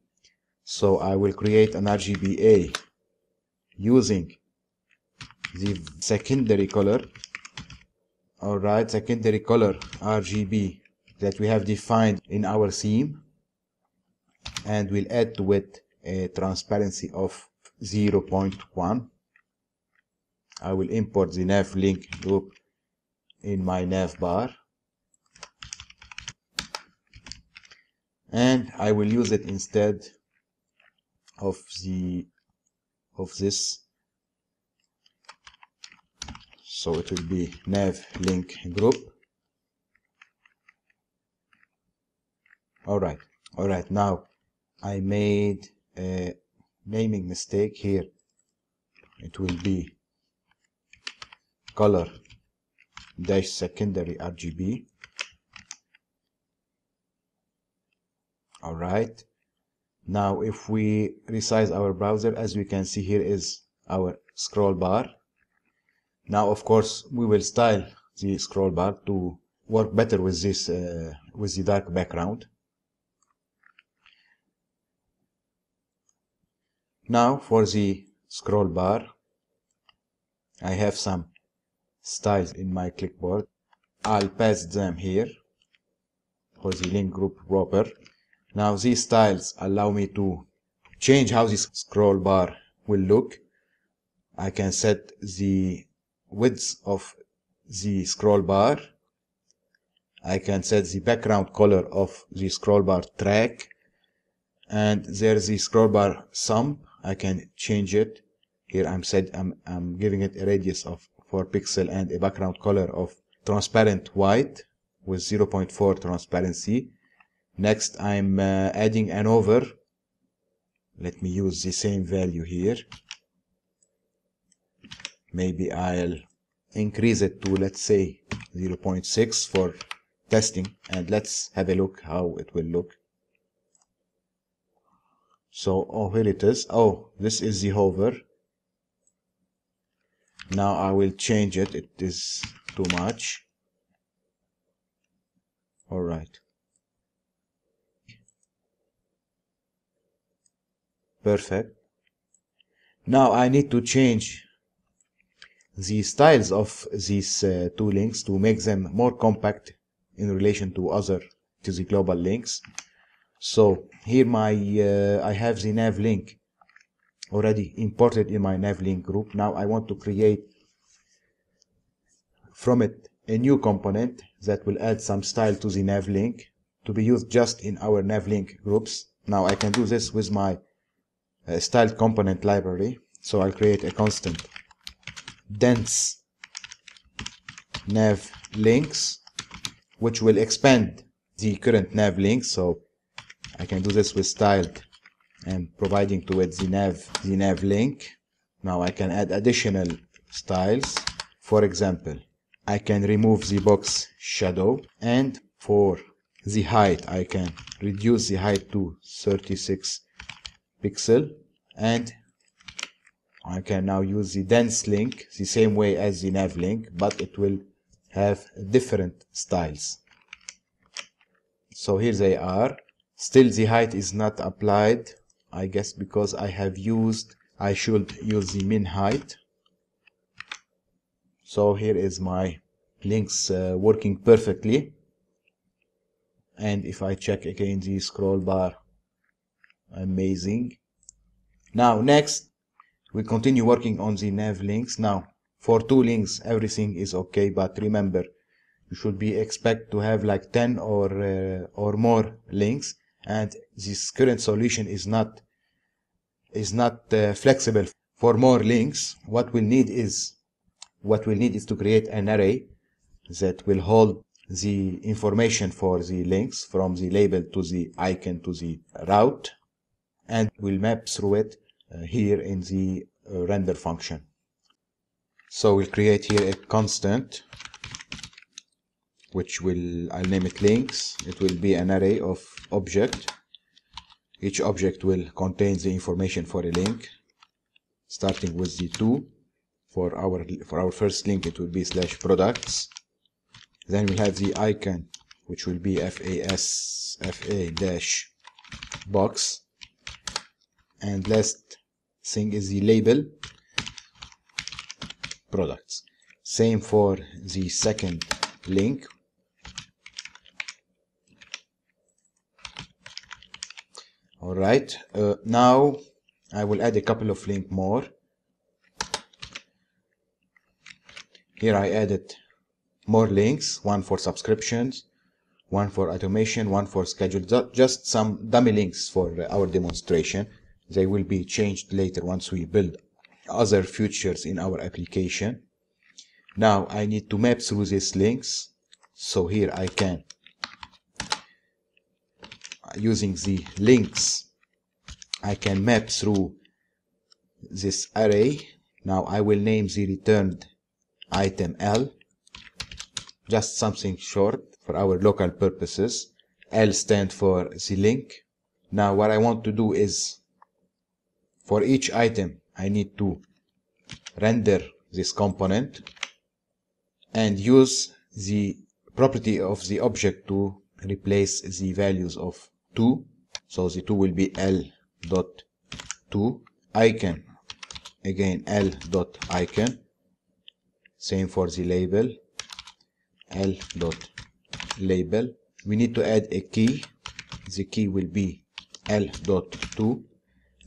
A: So I will create an RGBA using the secondary color. Alright secondary color RGB that we have defined in our theme and we'll add to it a transparency of 0.1 I will import the nav link group in my nav bar and I will use it instead of the of this. So it will be nav link group. All right all right now I made a naming mistake here. It will be color dash secondary RGB all right now if we resize our browser as we can see here is our scroll bar. Now of course we will style the scroll bar to work better with this uh, with the dark background. Now for the scroll bar I have some styles in my clipboard. I'll paste them here for the link group proper now these styles allow me to change how this scroll bar will look. I can set the width of the scroll bar. I can set the background color of the scroll bar track. And there's the scroll bar thumb I can change it. Here I'm set I'm, I'm giving it a radius of 4 pixel and a background color of transparent white with 0.4 transparency next I'm uh, adding an over. Let me use the same value here. Maybe I'll increase it to let's say 0.6 for testing and let's have a look how it will look. So oh here it is. Oh this is the hover now I will change it. It is too much. All right perfect. Now I need to change the styles of these uh, two links to make them more compact in relation to other to the global links. So here my uh, I have the nav link already imported in my nav link group. Now I want to create from it a new component that will add some style to the nav link to be used just in our nav link groups. Now I can do this with my uh, styled component library so I'll create a constant. Dense nav links which will expand the current nav link so I can do this with styled and providing to it the nav the nav link. Now I can add additional styles. For example I can remove the box shadow and for the height I can reduce the height to 36 pixel and I can now use the dense link the same way as the nav link but it will have different styles. So here they are. Still the height is not applied I guess because I have used I should use the min height. So here is my links uh, working perfectly. And if I check again the scroll bar amazing. Now next we continue working on the nav links. Now for two links everything is okay but remember you should be expect to have like 10 or uh, or more links and this current solution is not is not uh, flexible for more links. What we'll need is what we'll need is to create an array that will hold the information for the links from the label to the icon to the route and we'll map through it uh, here in the uh, render function. So we'll create here a constant which will I'll name it links. It will be an array of object. Each object will contain the information for a link starting with the 2 for our for our first link it will be slash products. Then we'll have the icon which will be fas fa dash box and last thing is the label products. Same for the second link. All right uh, now I will add a couple of link more. Here I added more links one for subscriptions one for automation one for schedule just some dummy links for our demonstration they will be changed later once we build other features in our application. Now I need to map through these links. So here I can using the links I can map through this array. Now I will name the returned item L. Just something short for our local purposes. L stand for the link. Now what I want to do is for each item I need to render this component and use the property of the object to replace the values of 2 so the 2 will be l dot 2 icon again l dot icon. Same for the label l dot label. We need to add a key. The key will be l dot 2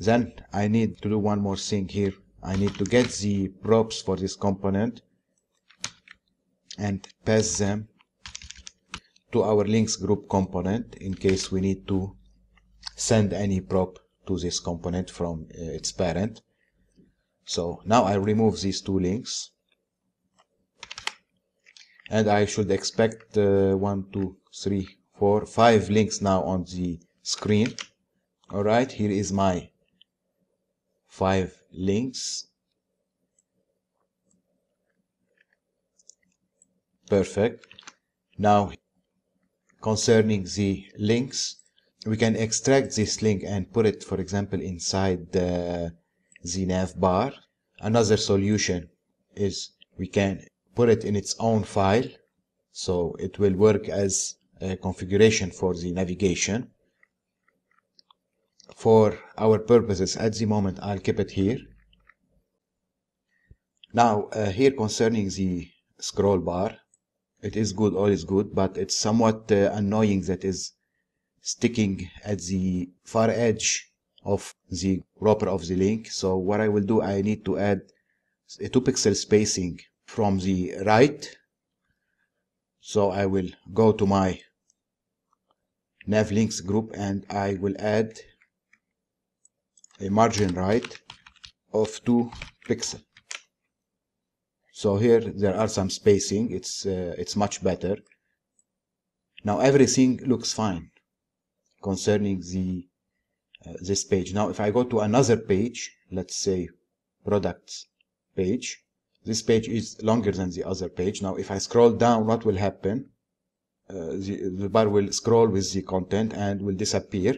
A: then i need to do one more thing here. I need to get the props for this component and pass them to our links group component in case we need to send any prop to this component from uh, its parent. So now I remove these two links. And I should expect uh, one, two, three, four, five links now on the screen. All right, here is my five links. Perfect. Now, concerning the links, we can extract this link and put it, for example, inside the, the nav bar. Another solution is we can put it in its own file so it will work as a configuration for the navigation for our purposes at the moment I'll keep it here. Now uh, here concerning the scroll bar it is good all is good but it's somewhat uh, annoying that is sticking at the far edge of the wrapper of the link. So what I will do I need to add a 2 pixel spacing from the right. So I will go to my nav links group and I will add a margin right of 2 pixel. So here there are some spacing. It's uh, it's much better. Now everything looks fine concerning the uh, this page. Now if I go to another page let's say products page this page is longer than the other page. Now if I scroll down what will happen? Uh, the, the bar will scroll with the content and will disappear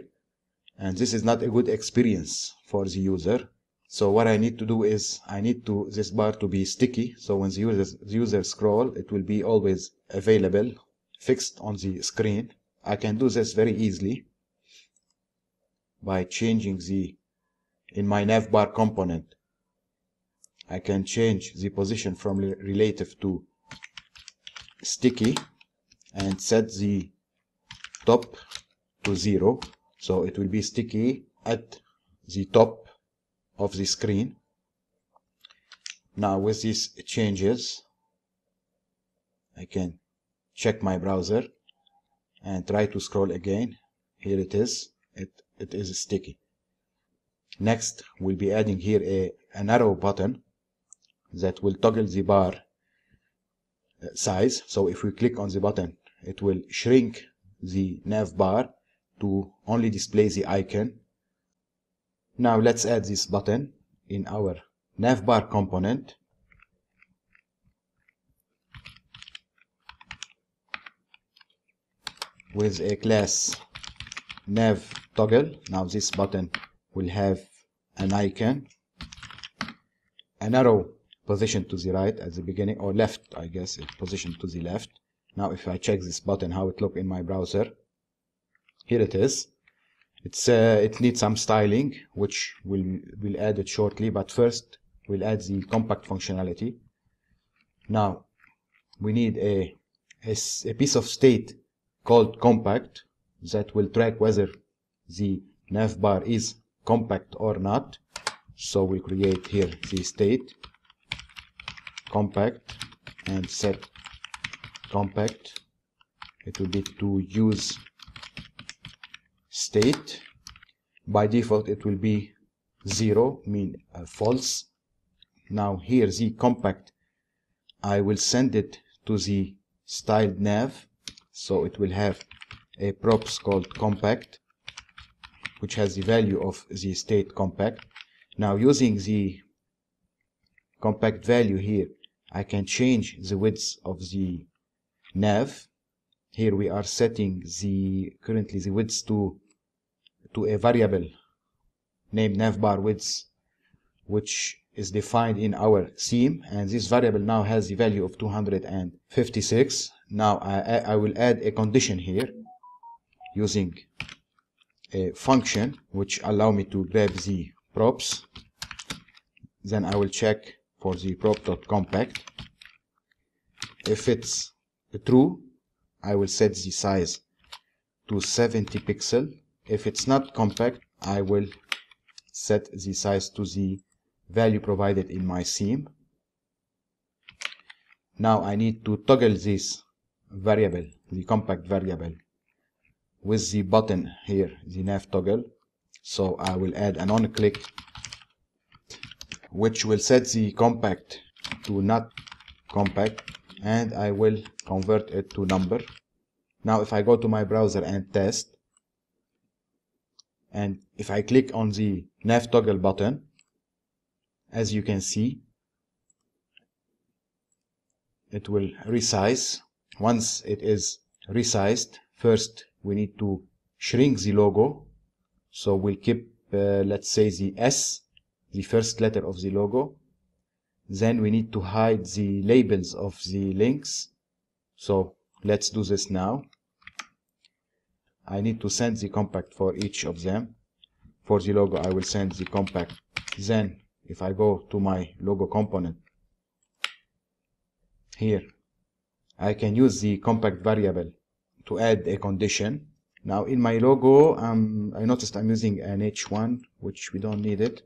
A: and this is not a good experience for the user. So what I need to do is I need to this bar to be sticky. So when the user, the user scroll it will be always available fixed on the screen. I can do this very easily by changing the in my navbar component. I can change the position from relative to sticky and set the top to zero so it will be sticky at the top of the screen. Now with these changes I can check my browser and try to scroll again. Here it is. It it is sticky. Next we'll be adding here a an arrow button that will toggle the bar uh, size. So if we click on the button, it will shrink the nav bar to only display the icon. Now let's add this button in our nav bar component. with a class nav toggle. Now this button will have an icon, an arrow position to the right at the beginning or left I guess it position to the left now if I check this button how it look in my browser here it is. It's uh, it needs some styling which we'll we'll add it shortly but first we'll add the compact functionality. Now we need a, a, a piece of state called compact that will track whether the navbar is compact or not. So we'll create here the state compact and set compact. It will be to use state. By default it will be zero mean uh, false. Now here the compact I will send it to the styled nav. So it will have a props called compact which has the value of the state compact. Now using the compact value here I can change the width of the nav. Here we are setting the currently the width to to a variable named navbar width, which is defined in our theme, and this variable now has the value of 256. now I, I will add a condition here using a function which allow me to grab the props. Then I will check for the prop.compact if it's true I will set the size to 70 pixel if it's not compact I will set the size to the value provided in my theme now I need to toggle this variable the compact variable with the button here the nav toggle. So I will add an on click which will set the compact to not compact and I will convert it to number. Now if I go to my browser and test and if I click on the nav toggle button as you can see it will resize. Once it is resized first we need to shrink the logo. So we'll keep uh, let's say the S the first letter of the logo. Then we need to hide the labels of the links. So let's do this now I need to send the compact for each of them. For the logo I will send the compact. Then if I go to my logo component here I can use the compact variable to add a condition. Now in my logo um, I noticed I'm using an h1 which we don't need it.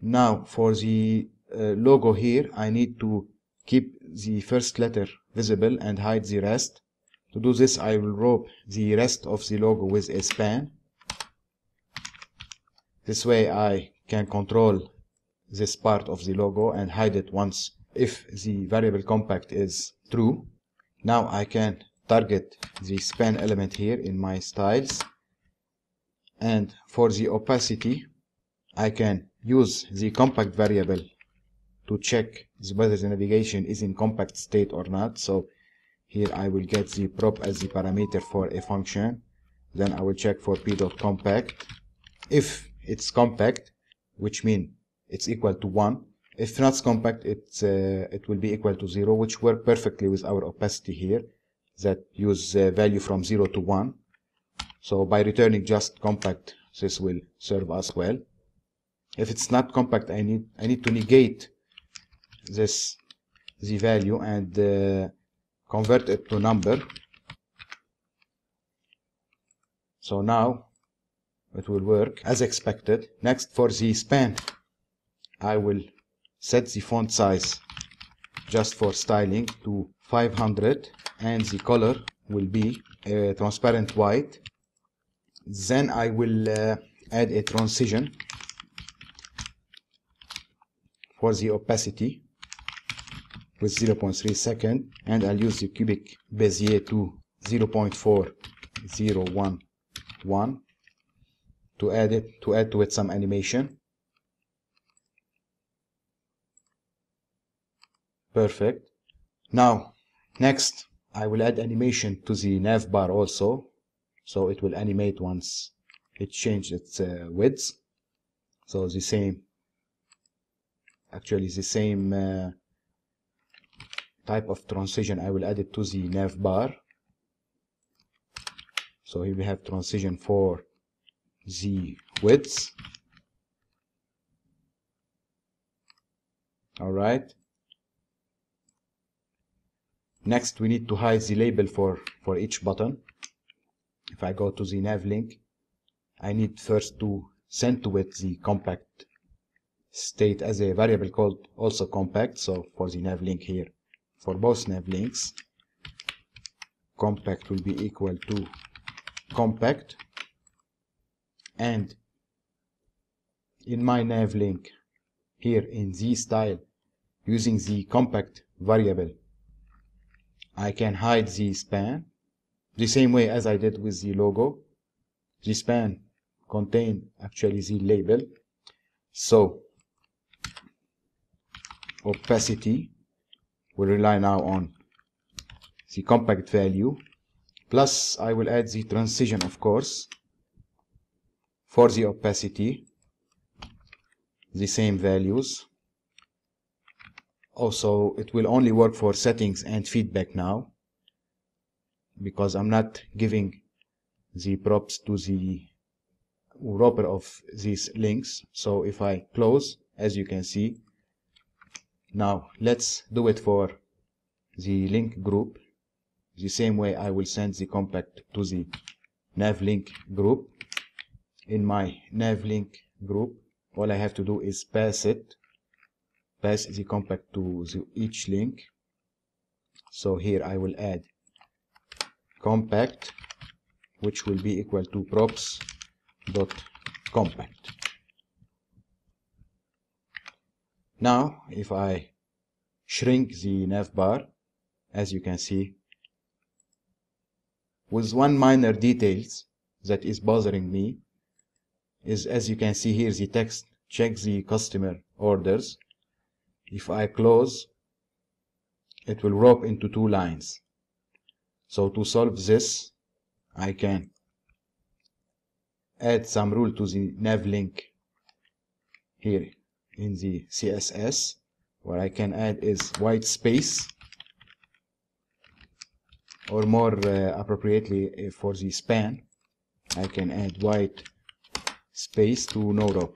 A: Now for the uh, logo here I need to keep the first letter visible and hide the rest to do this I will rope the rest of the logo with a span. This way I can control this part of the logo and hide it once if the variable compact is true. Now I can target the span element here in my styles. And for the opacity I can use the compact variable to check whether the navigation is in compact state or not. So here I will get the prop as the parameter for a function then I will check for p.compact if it's compact which mean it's equal to 1 if not compact, it, uh, it will be equal to 0, which work perfectly with our opacity here that use value from 0 to 1. So by returning just compact, this will serve us well. If it's not compact, I need, I need to negate this, the value and uh, convert it to number. So now it will work as expected. Next for the span, I will set the font size just for styling to 500 and the color will be a transparent white then I will uh, add a transition for the opacity with 0.3 second and I'll use the cubic Bezier to 0.4011 to add it to add to it some animation Perfect. Now, next, I will add animation to the nav bar also. So it will animate once it changed its uh, width. So the same, actually the same uh, type of transition, I will add it to the nav bar. So here we have transition for the width. All right. Next, we need to hide the label for, for each button. If I go to the nav link, I need first to send to it the compact state as a variable called also compact. So for the nav link here, for both nav links, compact will be equal to compact. And in my nav link here in the style, using the compact variable, I can hide the span the same way as I did with the logo. The span contain actually the label. So opacity will rely now on the compact value plus I will add the transition of course for the opacity the same values. Also it will only work for settings and feedback now because I'm not giving the props to the wrapper of these links. So if I close as you can see now let's do it for the link group. The same way I will send the compact to the nav link group. In my nav link group all I have to do is pass it pass the compact to the, each link. So here I will add compact which will be equal to props dot compact now if I shrink the nav bar as you can see with one minor details that is bothering me is as you can see here the text check the customer orders. If I close it will wrap into two lines. So to solve this I can add some rule to the nav link here in the CSS what I can add is white space or more uh, appropriately uh, for the span I can add white space to no wrap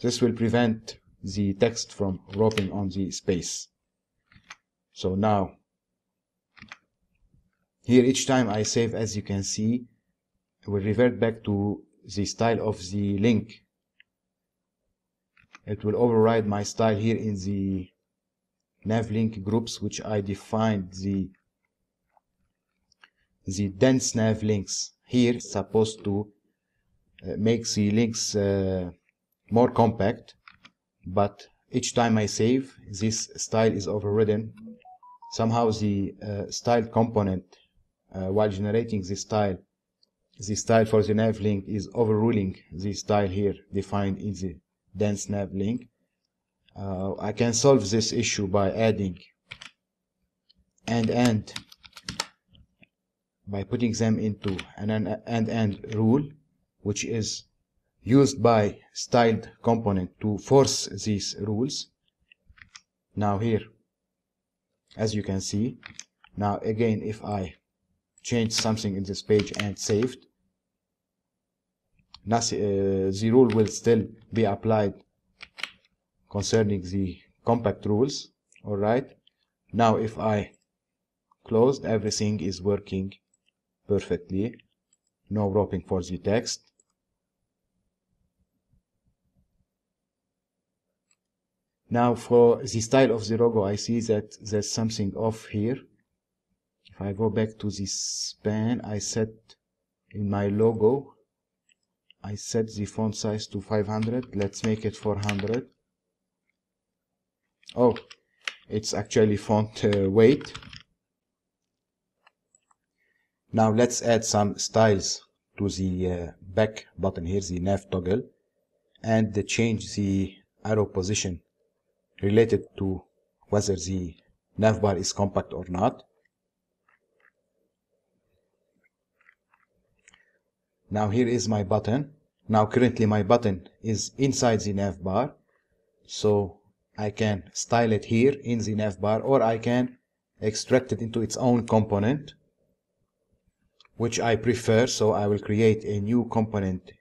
A: this will prevent the text from wrapping on the space. So now here each time I save as you can see will revert back to the style of the link it will override my style here in the nav link groups which I defined the the dense nav links here supposed to uh, make the links uh, more compact. But each time I save this style is overridden. Somehow the uh, style component uh, while generating the style the style for the nav link is overruling the style here defined in the dense nav link uh, I can solve this issue by adding and and by putting them into an and and rule which is used by styled component to force these rules. Now here as you can see now again if I change something in this page and saved Uh, the rule will still be applied concerning the compact rules. Alright now if I closed everything is working perfectly. No wrapping for the text. Now for the style of the logo, I see that there's something off here. If I go back to the span, I set in my logo, I set the font size to 500. Let's make it 400. Oh, it's actually font uh, weight. Now let's add some styles to the uh, back button here, the nav toggle, and change the arrow position related to whether the navbar is compact or not. Now here is my button. Now currently my button is inside the navbar. So I can style it here in the navbar or I can extract it into its own component which I prefer so I will create a new component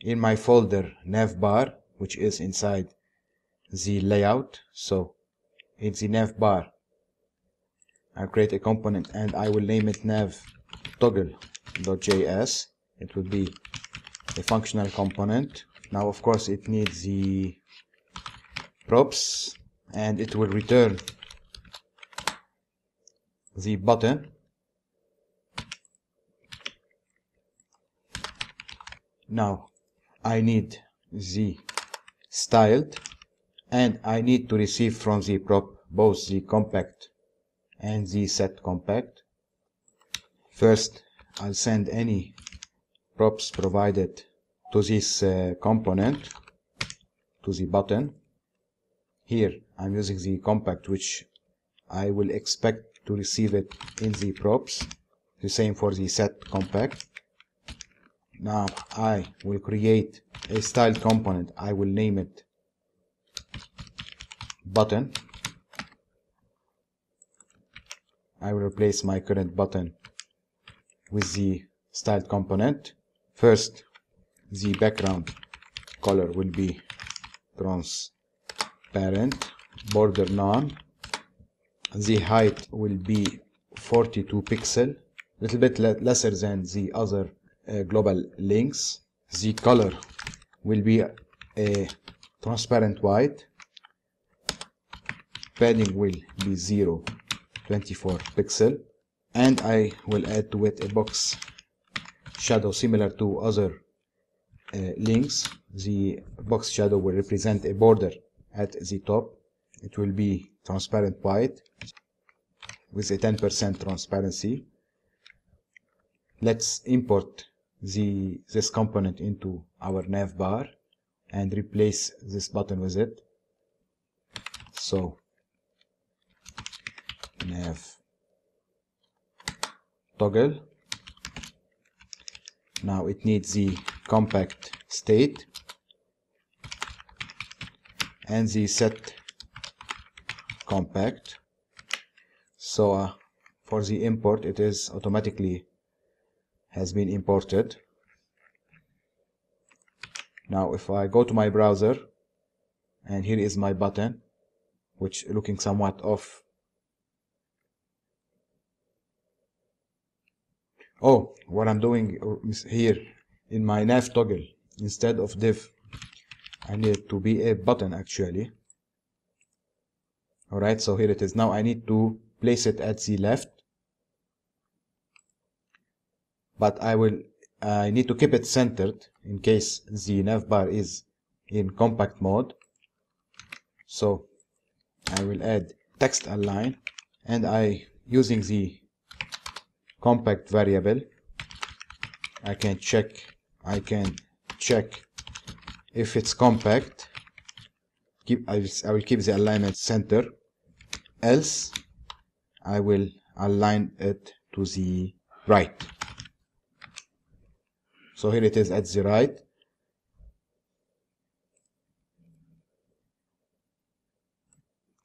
A: in my folder navbar which is inside the layout so in the nav bar I'll create a component and I will name it nav toggle.js it will be a functional component now of course it needs the props and it will return the button now I need the styled and I need to receive from the prop both the compact and the set compact. First, I'll send any props provided to this uh, component, to the button. Here, I'm using the compact, which I will expect to receive it in the props. The same for the set compact. Now, I will create a styled component. I will name it button I will replace my current button with the styled component. First, the background color will be transparent, border none. The height will be 42 pixel, little bit le lesser than the other uh, global links. The color will be a transparent white. Padding will be 0, 24 pixel. And I will add to it a box shadow similar to other uh, links. The box shadow will represent a border at the top. It will be transparent white with a 10% transparency. Let's import the this component into our nav bar and replace this button with it. So nav toggle. Now it needs the compact state and the set compact. So uh, for the import it is automatically has been imported. Now if I go to my browser and here is my button which looking somewhat off oh what I'm doing here in my nav toggle instead of div. I need to be a button actually. Alright so here it is. Now I need to place it at the left. But I will I need to keep it centered in case the nav bar is in compact mode. So I will add text align and I using the compact variable. I can check I can check if it's compact. Keep I will, I will keep the alignment center. Else I will align it to the right. So here it is at the right.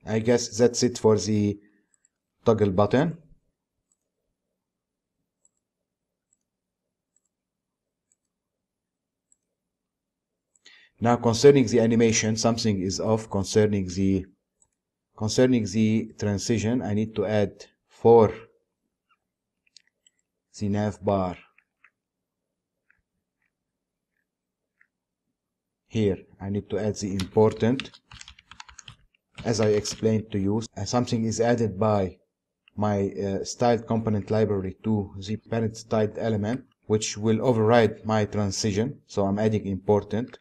A: I guess that's it for the toggle button now concerning the animation something is off concerning the concerning the transition. I need to add for the nav bar here. I need to add the important. As I explained to you uh, something is added by my uh, styled component library to the parent styled element which will override my transition. So I'm adding important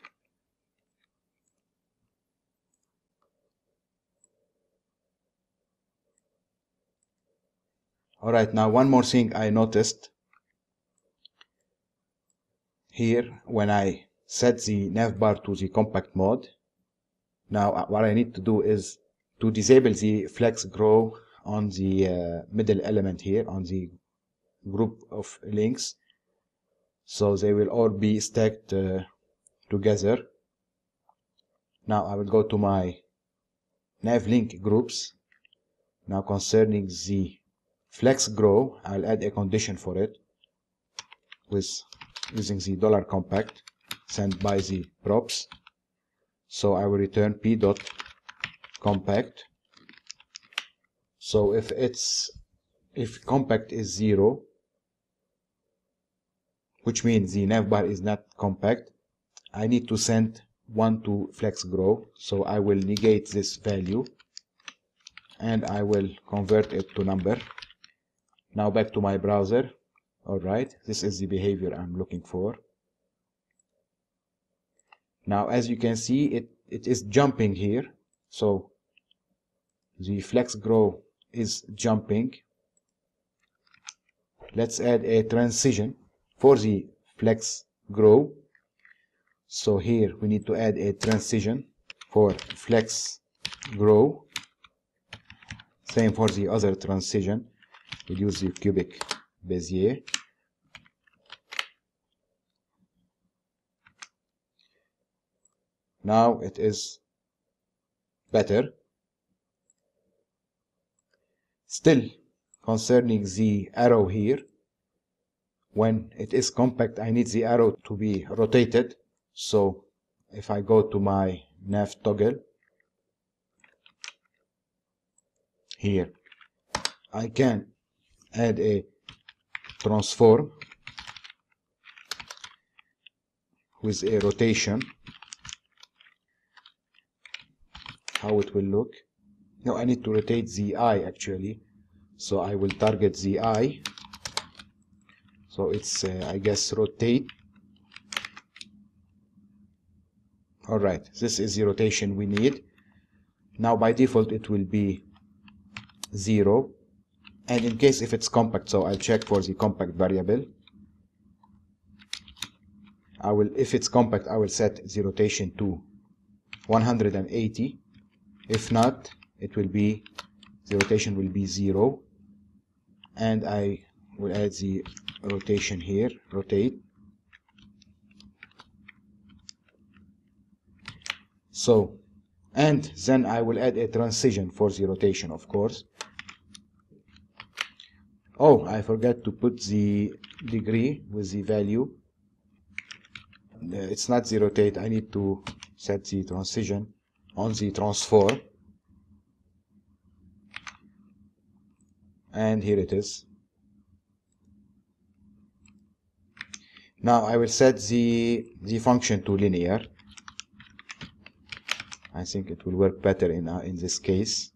A: alright now one more thing I noticed here when I set the navbar to the compact mode. Now uh, what I need to do is to disable the flex grow on the uh, middle element here on the group of links. So they will all be stacked uh, together. Now I will go to my nav link groups. Now concerning the flex grow I'll add a condition for it with using the dollar compact sent by the props. So I will return p dot compact. So if it's if compact is zero which means the navbar is not compact I need to send one to flex grow. So I will negate this value and I will convert it to number now back to my browser. Alright this is the behavior I'm looking for. Now as you can see it it is jumping here. So the flex grow is jumping. Let's add a transition for the flex grow. So here we need to add a transition for flex grow. Same for the other transition use the cubic bezier. Now it is better. Still concerning the arrow here when it is compact I need the arrow to be rotated. So if I go to my nav toggle here I can add a transform with a rotation. How it will look? Now I need to rotate the eye actually. So I will target the eye. So it's uh, I guess rotate. Alright this is the rotation we need. Now by default it will be 0 and in case if it's compact so I'll check for the compact variable. I will if it's compact I will set the rotation to 180 if not it will be the rotation will be 0 and I will add the rotation here rotate. So and then I will add a transition for the rotation of course oh I forgot to put the degree with the value. Uh, it's not the rotate I need to set the transition on the transform. And here it is. Now I will set the the function to linear. I think it will work better in uh, in this case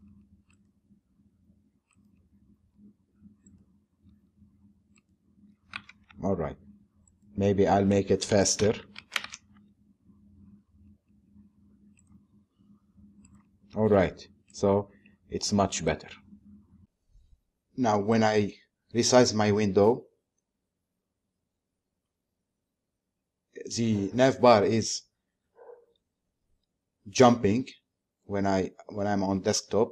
A: all right. Maybe I'll make it faster. All right. So it's much better. Now when I resize my window the nav bar is jumping when I when I'm on desktop.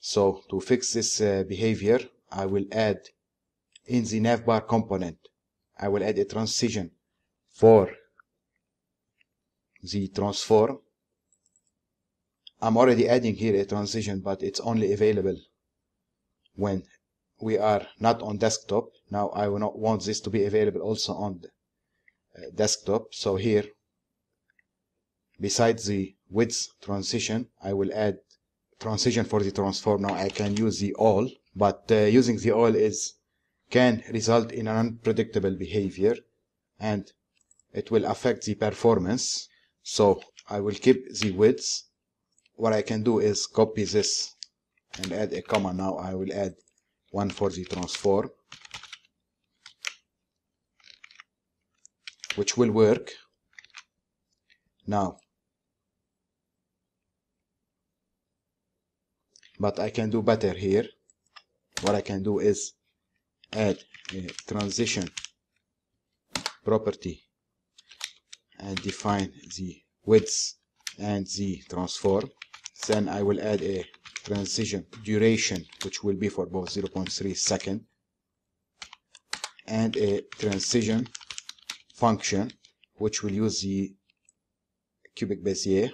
A: So to fix this uh, behavior I will add in the navbar component I will add a transition for the transform. I'm already adding here a transition but it's only available when we are not on desktop. Now I will not want this to be available also on the uh, desktop. So here besides the width transition I will add transition for the transform. Now I can use the all but uh, using the all is can result in an unpredictable behavior and it will affect the performance. So I will keep the width what I can do is copy this and add a comma. Now I will add one for the transform which will work. Now but I can do better here. What I can do is add a uh, transition property and define the width and the transform. Then I will add a transition duration which will be for both 0.3 second and a transition function which will use the cubic Bezier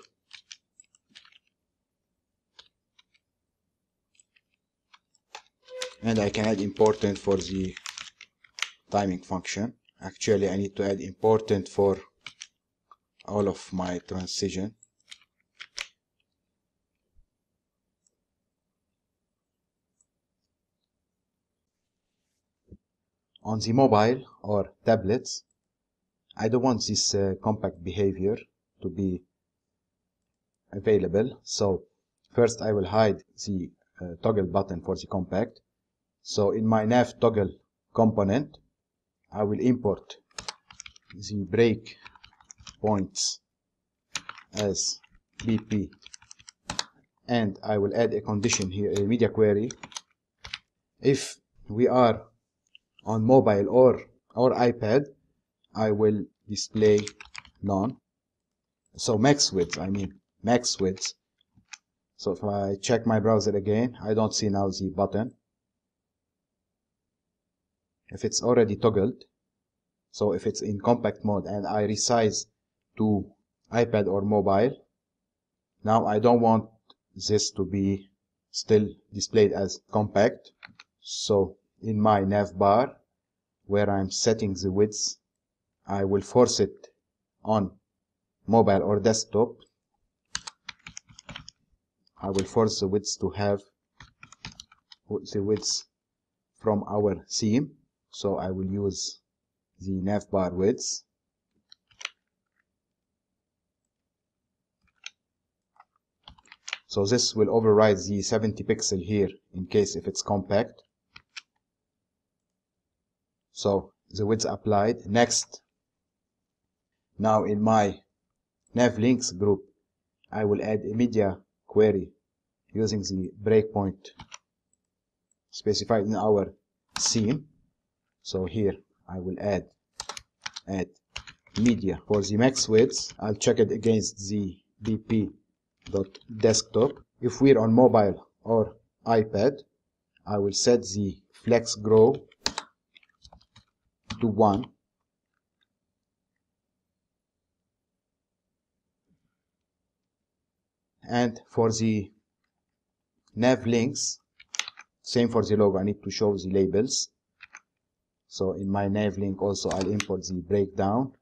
A: and I can add important for the timing function. Actually I need to add important for all of my transition. On the mobile or tablets I don't want this uh, compact behavior to be available. So first I will hide the uh, toggle button for the compact so in my nav toggle component, I will import the break points as BP and I will add a condition here, a media query. If we are on mobile or, or iPad, I will display none. So max width, I mean max width. So if I check my browser again, I don't see now the button if it's already toggled so if it's in compact mode and I resize to iPad or mobile now I don't want this to be still displayed as compact. So in my nav bar where I'm setting the width I will force it on mobile or desktop. I will force the width to have the width from our theme so I will use the navbar width. So this will override the 70 pixel here in case if it's compact. So the width applied. Next. Now in my nav links group I will add a media query using the breakpoint specified in our theme so here I will add add media for the max width I'll check it against the bp dot desktop if we're on mobile or iPad I will set the flex grow to 1 and for the nav links same for the logo. I need to show the labels so in my nav link also I'll import the breakpoints.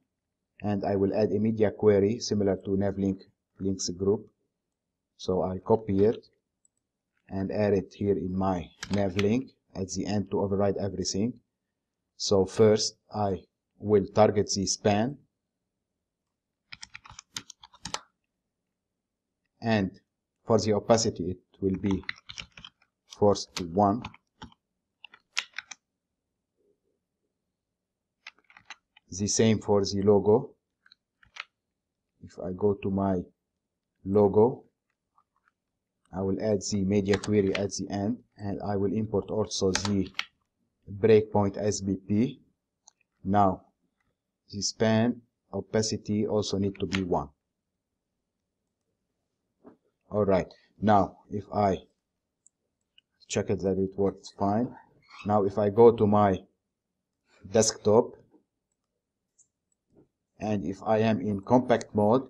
A: And I will add a media query similar to navlink links group. So I'll copy it and add it here in my nav link at the end to override everything. So first I will target the span. And for the opacity it will be forced to 1 the same for the logo. If I go to my logo I will add the media query at the end and I will import also the breakpoint SBP now the span opacity also need to be 1 all right. Now if I check it that it works fine. Now if I go to my desktop and if I am in compact mode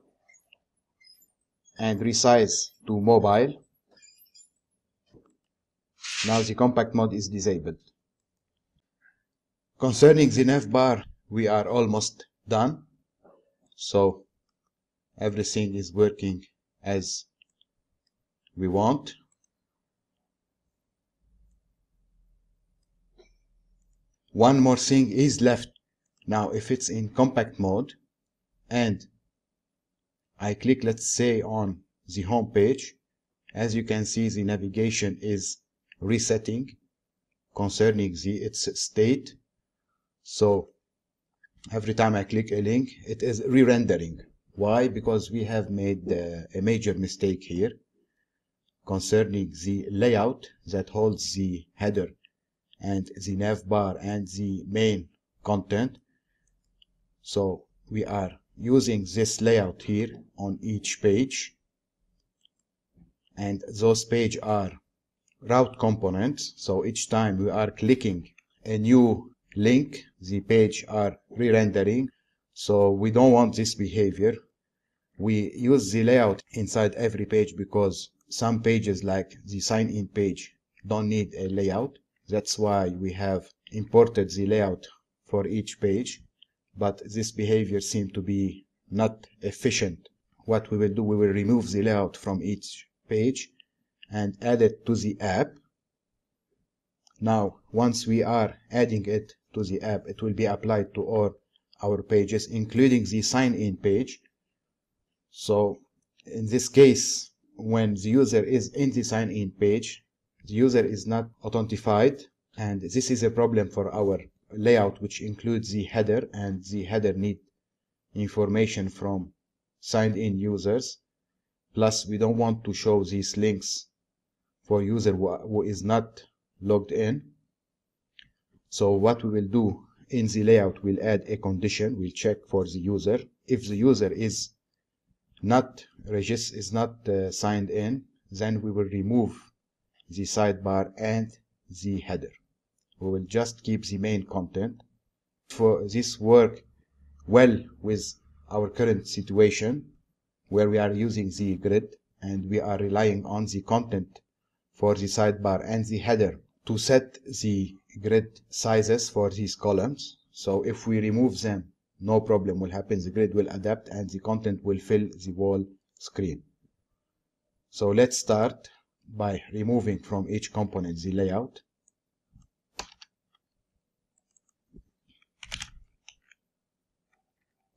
A: and resize to mobile now the compact mode is disabled concerning the nav bar we are almost done so everything is working as we want. One more thing is left. Now, if it's in compact mode and I click, let's say, on the home page, as you can see, the navigation is resetting concerning the its state. So every time I click a link, it is re-rendering. Why? Because we have made uh, a major mistake here concerning the layout that holds the header and the nav bar and the main content. So we are using this layout here on each page. And those page are route components. So each time we are clicking a new link the page are re-rendering. So we don't want this behavior. We use the layout inside every page because some pages like the sign in page don't need a layout. That's why we have imported the layout for each page but this behavior seems to be not efficient. What we will do we will remove the layout from each page and add it to the app. Now once we are adding it to the app it will be applied to all our pages including the sign in page. So in this case when the user is in the sign in page the user is not authenticated and this is a problem for our layout which includes the header and the header need information from signed in users. Plus we don't want to show these links for user who is not logged in. So what we will do in the layout we'll add a condition we'll check for the user. If the user is not regis is not uh, signed in then we will remove the sidebar and the header we will just keep the main content for this work well with our current situation where we are using the grid and we are relying on the content for the sidebar and the header to set the grid sizes for these columns. So if we remove them no problem will happen. The grid will adapt and the content will fill the whole screen. So let's start by removing from each component the layout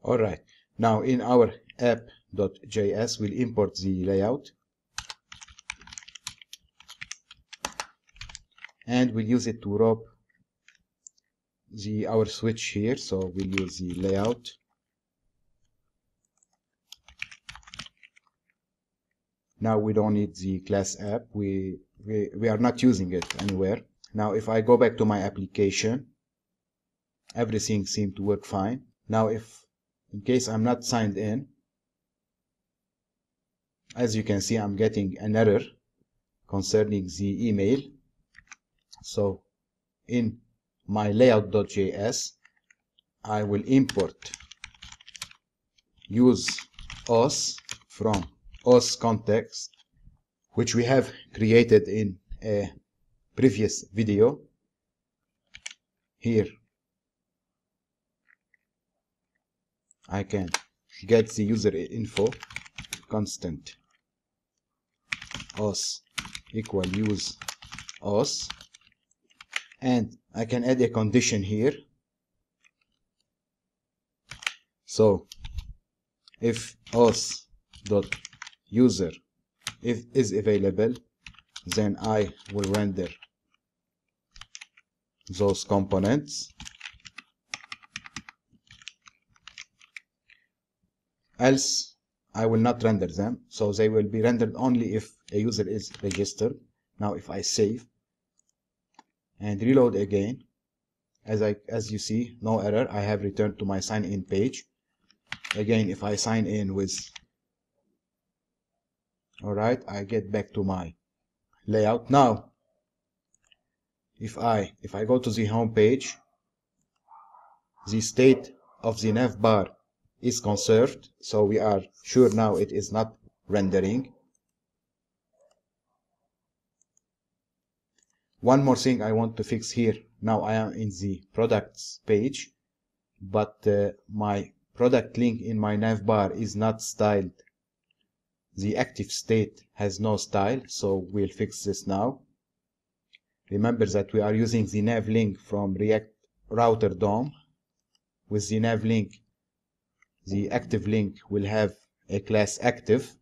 A: all right. Now in our app.js we'll import the layout. And we'll use it to wrap the our switch here. So we'll use the layout. Now we don't need the class app. We, we we are not using it anywhere. Now if I go back to my application everything seemed to work fine. Now if in case I'm not signed in as you can see I'm getting an error concerning the email. So in my layout.js I will import use auth from auth context which we have created in a previous video. Here I can get the user info constant. Auth equal use auth. And I can add a condition here. So if auth dot user if is available then I will render those components else I will not render them. So they will be rendered only if a user is registered. Now if I save and reload again as I as you see no error. I have returned to my sign in page. Again if I sign in with alright I get back to my layout. Now if I if I go to the home page the state of the nav bar is conserved so we are sure now it is not rendering. One more thing I want to fix here. Now I am in the products page but uh, my product link in my navbar is not styled. The active state has no style so we'll fix this now. Remember that we are using the nav link from react router dom. With the nav link the active link will have a class active.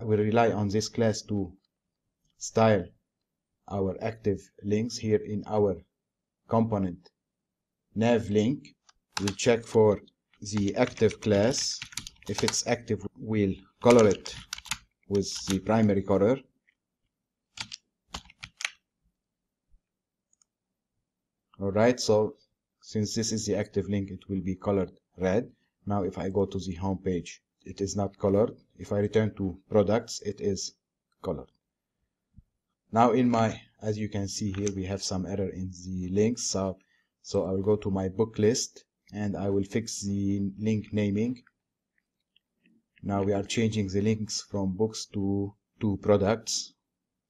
A: I will rely on this class to style our active links here in our component. Nav link we'll check for the active class. If it's active we'll color it with the primary color. Alright so since this is the active link it will be colored red now if I go to the home page it is not colored. If I return to products it is colored. Now in my as you can see here we have some error in the links. So so I will go to my book list and I will fix the link naming. Now we are changing the links from books to to products.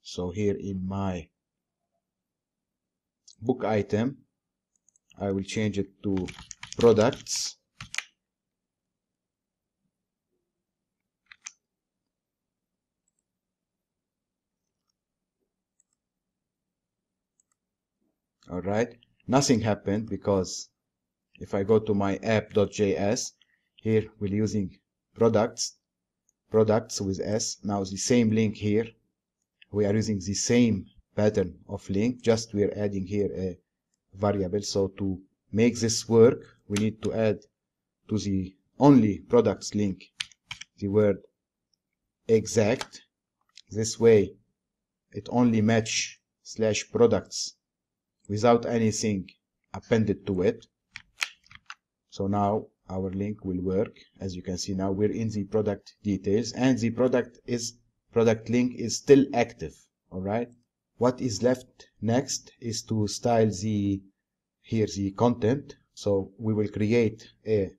A: So here in my book item I will change it to products alright nothing happened because if I go to my app.js here we're using products products with s. Now the same link here. We are using the same pattern of link just we're adding here a variable. So to make this work we need to add to the only products link the word exact. This way it only match slash products without anything appended to it. So now our link will work. As you can see now we're in the product details and the product is product link is still active. All right. What is left next is to style the here the content. So we will create a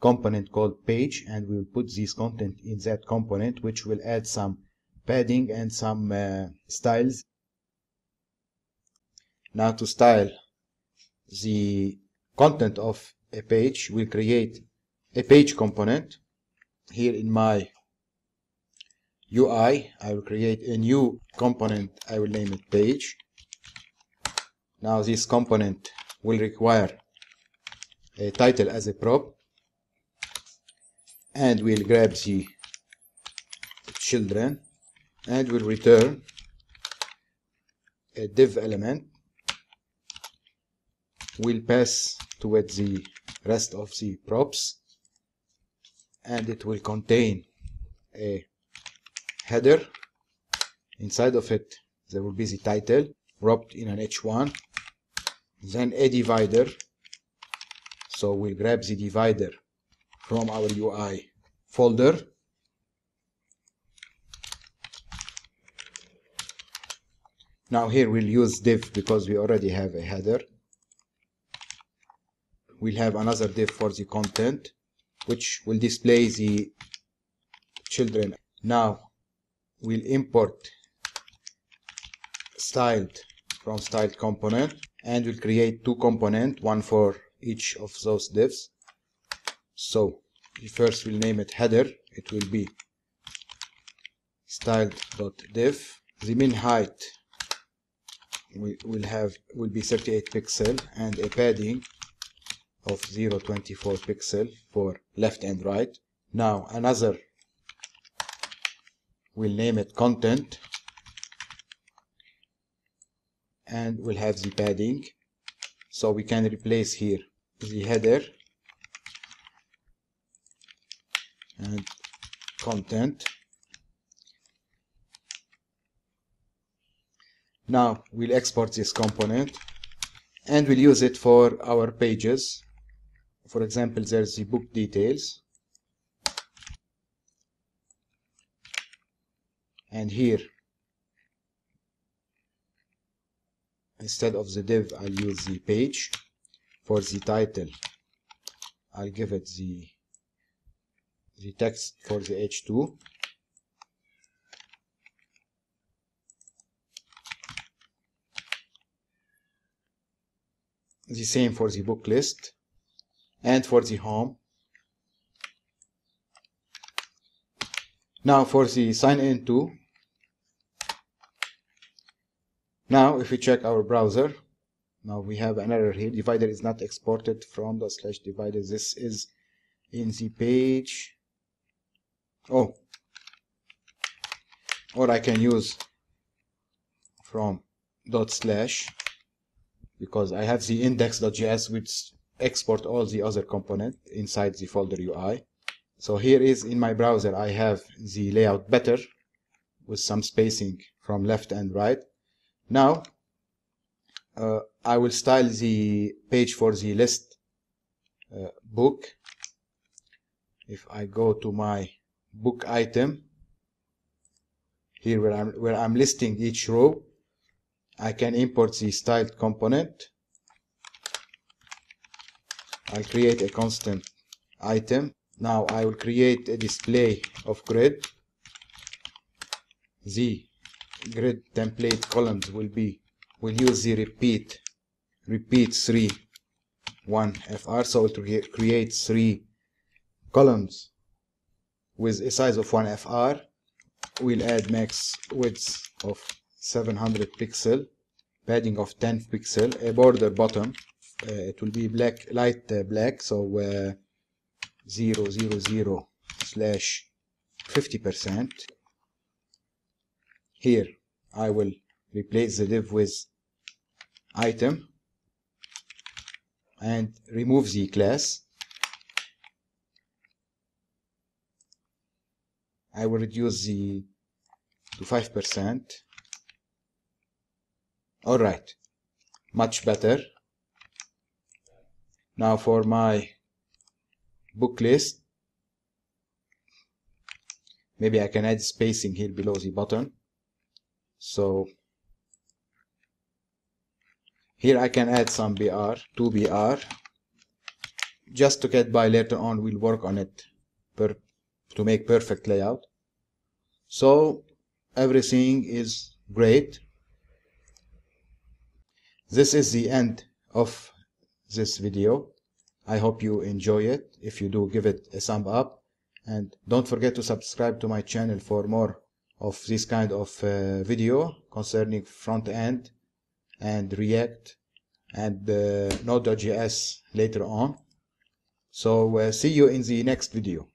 A: component called page and we will put this content in that component which will add some padding and some uh, styles now to style the content of a page we'll create a page component. Here in my UI I will create a new component. I will name it page. Now this component will require a title as a prop. And we'll grab the children and we'll return a div element will pass towards the rest of the props and it will contain a header. Inside of it there will be the title wrapped in an h1 then a divider. So we'll grab the divider from our UI folder. Now here we'll use div because we already have a header we'll have another div for the content which will display the children. Now we'll import styled from styled component and we'll create two component one for each of those divs so first we'll name it header. It will be styled.div the min height we will have will be 38 pixel and a padding of 0.24 pixel for left and right. Now another we'll name it content. And we'll have the padding. So we can replace here the header. And content. Now we'll export this component. And we'll use it for our pages for example there's the book details. And here instead of the div I'll use the page. For the title I'll give it the the text for the h2 the same for the book list and for the home. Now for the sign in to. Now if we check our browser now we have an error here. Divider is not exported from the slash divider. This is in the page. Oh. Or I can use from dot slash because I have the index.js which export all the other component inside the folder UI so here is in my browser I have the layout better with some spacing from left and right. Now uh, I will style the page for the list uh, book. If I go to my book item here where I'm, where I'm listing each row I can import the styled component I'll create a constant item. Now I will create a display of grid. The grid template columns will be will use the repeat repeat 3 1 fr so it will create three columns with a size of 1 fr we'll add max width of 700 pixel padding of 10 pixel a border bottom it will be black light uh, black so uh, 0 0 0 slash 50 percent. Here I will replace the div with item and remove the class. I will reduce the to 5% alright much better now for my book list. Maybe I can add spacing here below the button. So here I can add some BR to BR just to get by later on we'll work on it per, to make perfect layout. So everything is great. This is the end of this video. I hope you enjoy it. If you do give it a thumb up. And don't forget to subscribe to my channel for more of this kind of uh, video concerning front end and React and uh, Node.js later on. So uh, see you in the next video